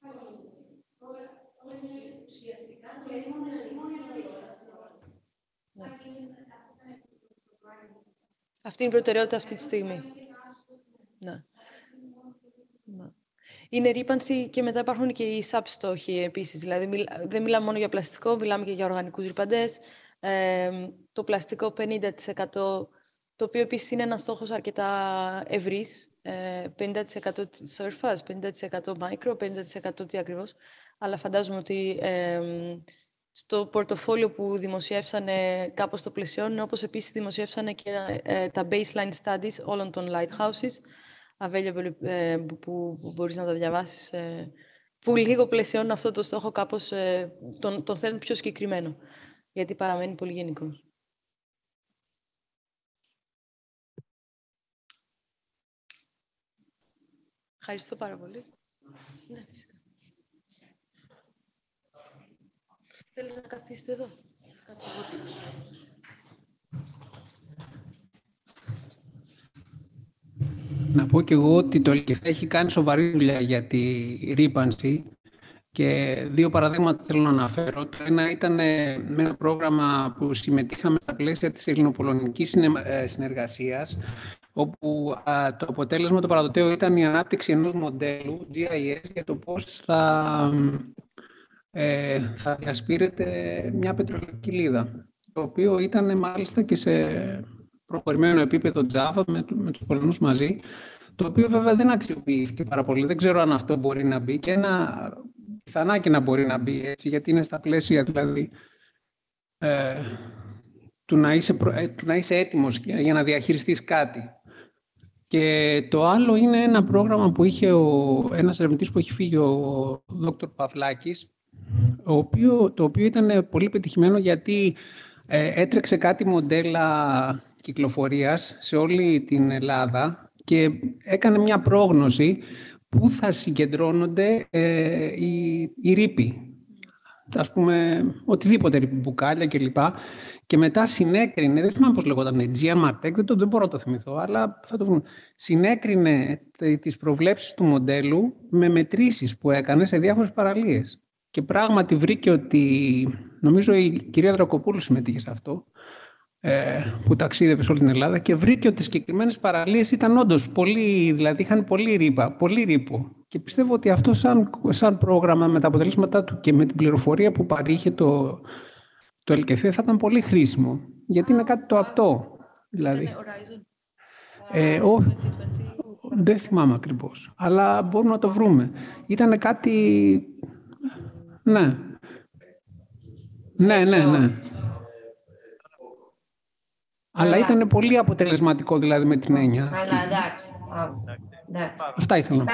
θα γίνει. Όλα είναι ουσιαστικά και μόνο Αυτή είναι η προτεραιότητα αυτή τη στιγμή. Ναι. ναι. Είναι ρήπανση και μετά υπάρχουν και οι subστόχοι επίσης. Δηλαδή, δεν μιλάμε μόνο για πλαστικό, μιλάμε και για οργανικούς ρηπαντές. Ε, το πλαστικό 50% το οποίο επίσης είναι ένας στόχος αρκετά ευρύς, 50% ε, surface, 50% micro, 50% τι ακριβώς, αλλά φαντάζομαι ότι στο πορτοφόλιο που δημοσιεύσανε κάπως το πλαισιόν, όπως επίσης δημοσιεύσανε και ε, τα baseline studies όλων των lighthouses, available, ε, που, που μπορείς να τα διαβάσεις, που λίγο πλαισιώνουν αυτό το στόχο κάπως, τον, τον θέτουν πιο συγκεκριμένο, γιατί παραμένει πολύ γενικός. Ευχαριστώ πάρα πολύ. Ναι, φυσικά. Θέλετε να καθίσετε εδώ. Να πω και εγώ ότι το ΕΛΚΕΦ έχει κάνει σοβαρή δουλειά για τη ρήπανση και δύο παραδείγματα θέλω να αναφέρω. Το ένα ήταν ε, με ένα πρόγραμμα που συμμετείχαμε στα πλαίσια της ελληνοπολωνικής ε, συνεργασίας όπου το αποτέλεσμα το παραδοτέο ήταν η ανάπτυξη ενός μοντέλου GIS για το πώς θα, ε, θα διασπείρεται μια πετρελαϊκή λίδα, το οποίο ήταν μάλιστα και σε προχωρημένο επίπεδο Java με, με τους Πολωνούς μαζί, το οποίο βέβαια δεν αξιοποιήθηκε πάρα πολύ. Δεν ξέρω αν αυτό μπορεί να μπει και ένα πιθανά και να μπορεί να μπει έτσι, γιατί είναι στα πλαίσια δηλαδή ε, του, να είσαι, ε, του να είσαι έτοιμος για να διαχειριστείς κάτι. Και το άλλο είναι ένα πρόγραμμα που είχε ο, ένας ερευνητής που έχει φύγει, ο Δ. Παυλάκης, ο οποίο, το οποίο ήταν πολύ πετυχημένο γιατί ε, έτρεξε κάτι μοντέλα κυκλοφορίας σε όλη την Ελλάδα και έκανε μια πρόγνωση πού θα συγκεντρώνονται ε, οι, οι ρήποι. Ας πούμε, οτιδήποτε ρήπη, μπουκάλια κλπ. Και μετά συνέκρινε, δεν θυμάμαι πώς λεγόταν, GM Martech, δεν, το, δεν μπορώ να το θυμηθώ, αλλά θα το βρούμε. Συνέκρινε τις προβλέψεις του μοντέλου με μετρήσεις που έκανε σε διάφορες παραλίες. Και πράγματι βρήκε ότι, νομίζω η κυρία Δρακοπούλου συμμετείχε σε αυτό, ε, που ταξίδευε σε όλη την Ελλάδα και βρήκε ότι οι συγκεκριμένες παραλίες ήταν όντως πολύ, δηλαδή είχαν πολύ ρήπα, πολύ ρήπο. Και πιστεύω ότι αυτό σαν, σαν πρόγραμμα με τα αποτελέσματά του και με την πληροφορία που παρήχε το, το ΕΛΚΕΘΕ θα ήταν πολύ χρήσιμο. Γιατί είναι κάτι το απτό. Δηλαδή. Ε, ο, δεν θυμάμαι ακριβώς. Αλλά μπορούμε να το βρούμε. Ήταν κάτι... Ναι. Ναι, ναι, ναι. Αλλά ήταν πολύ αποτελεσματικό δηλαδή με την έννοια. Αλλά εντάξει. Ναι. Αυτά ήθελα να πω.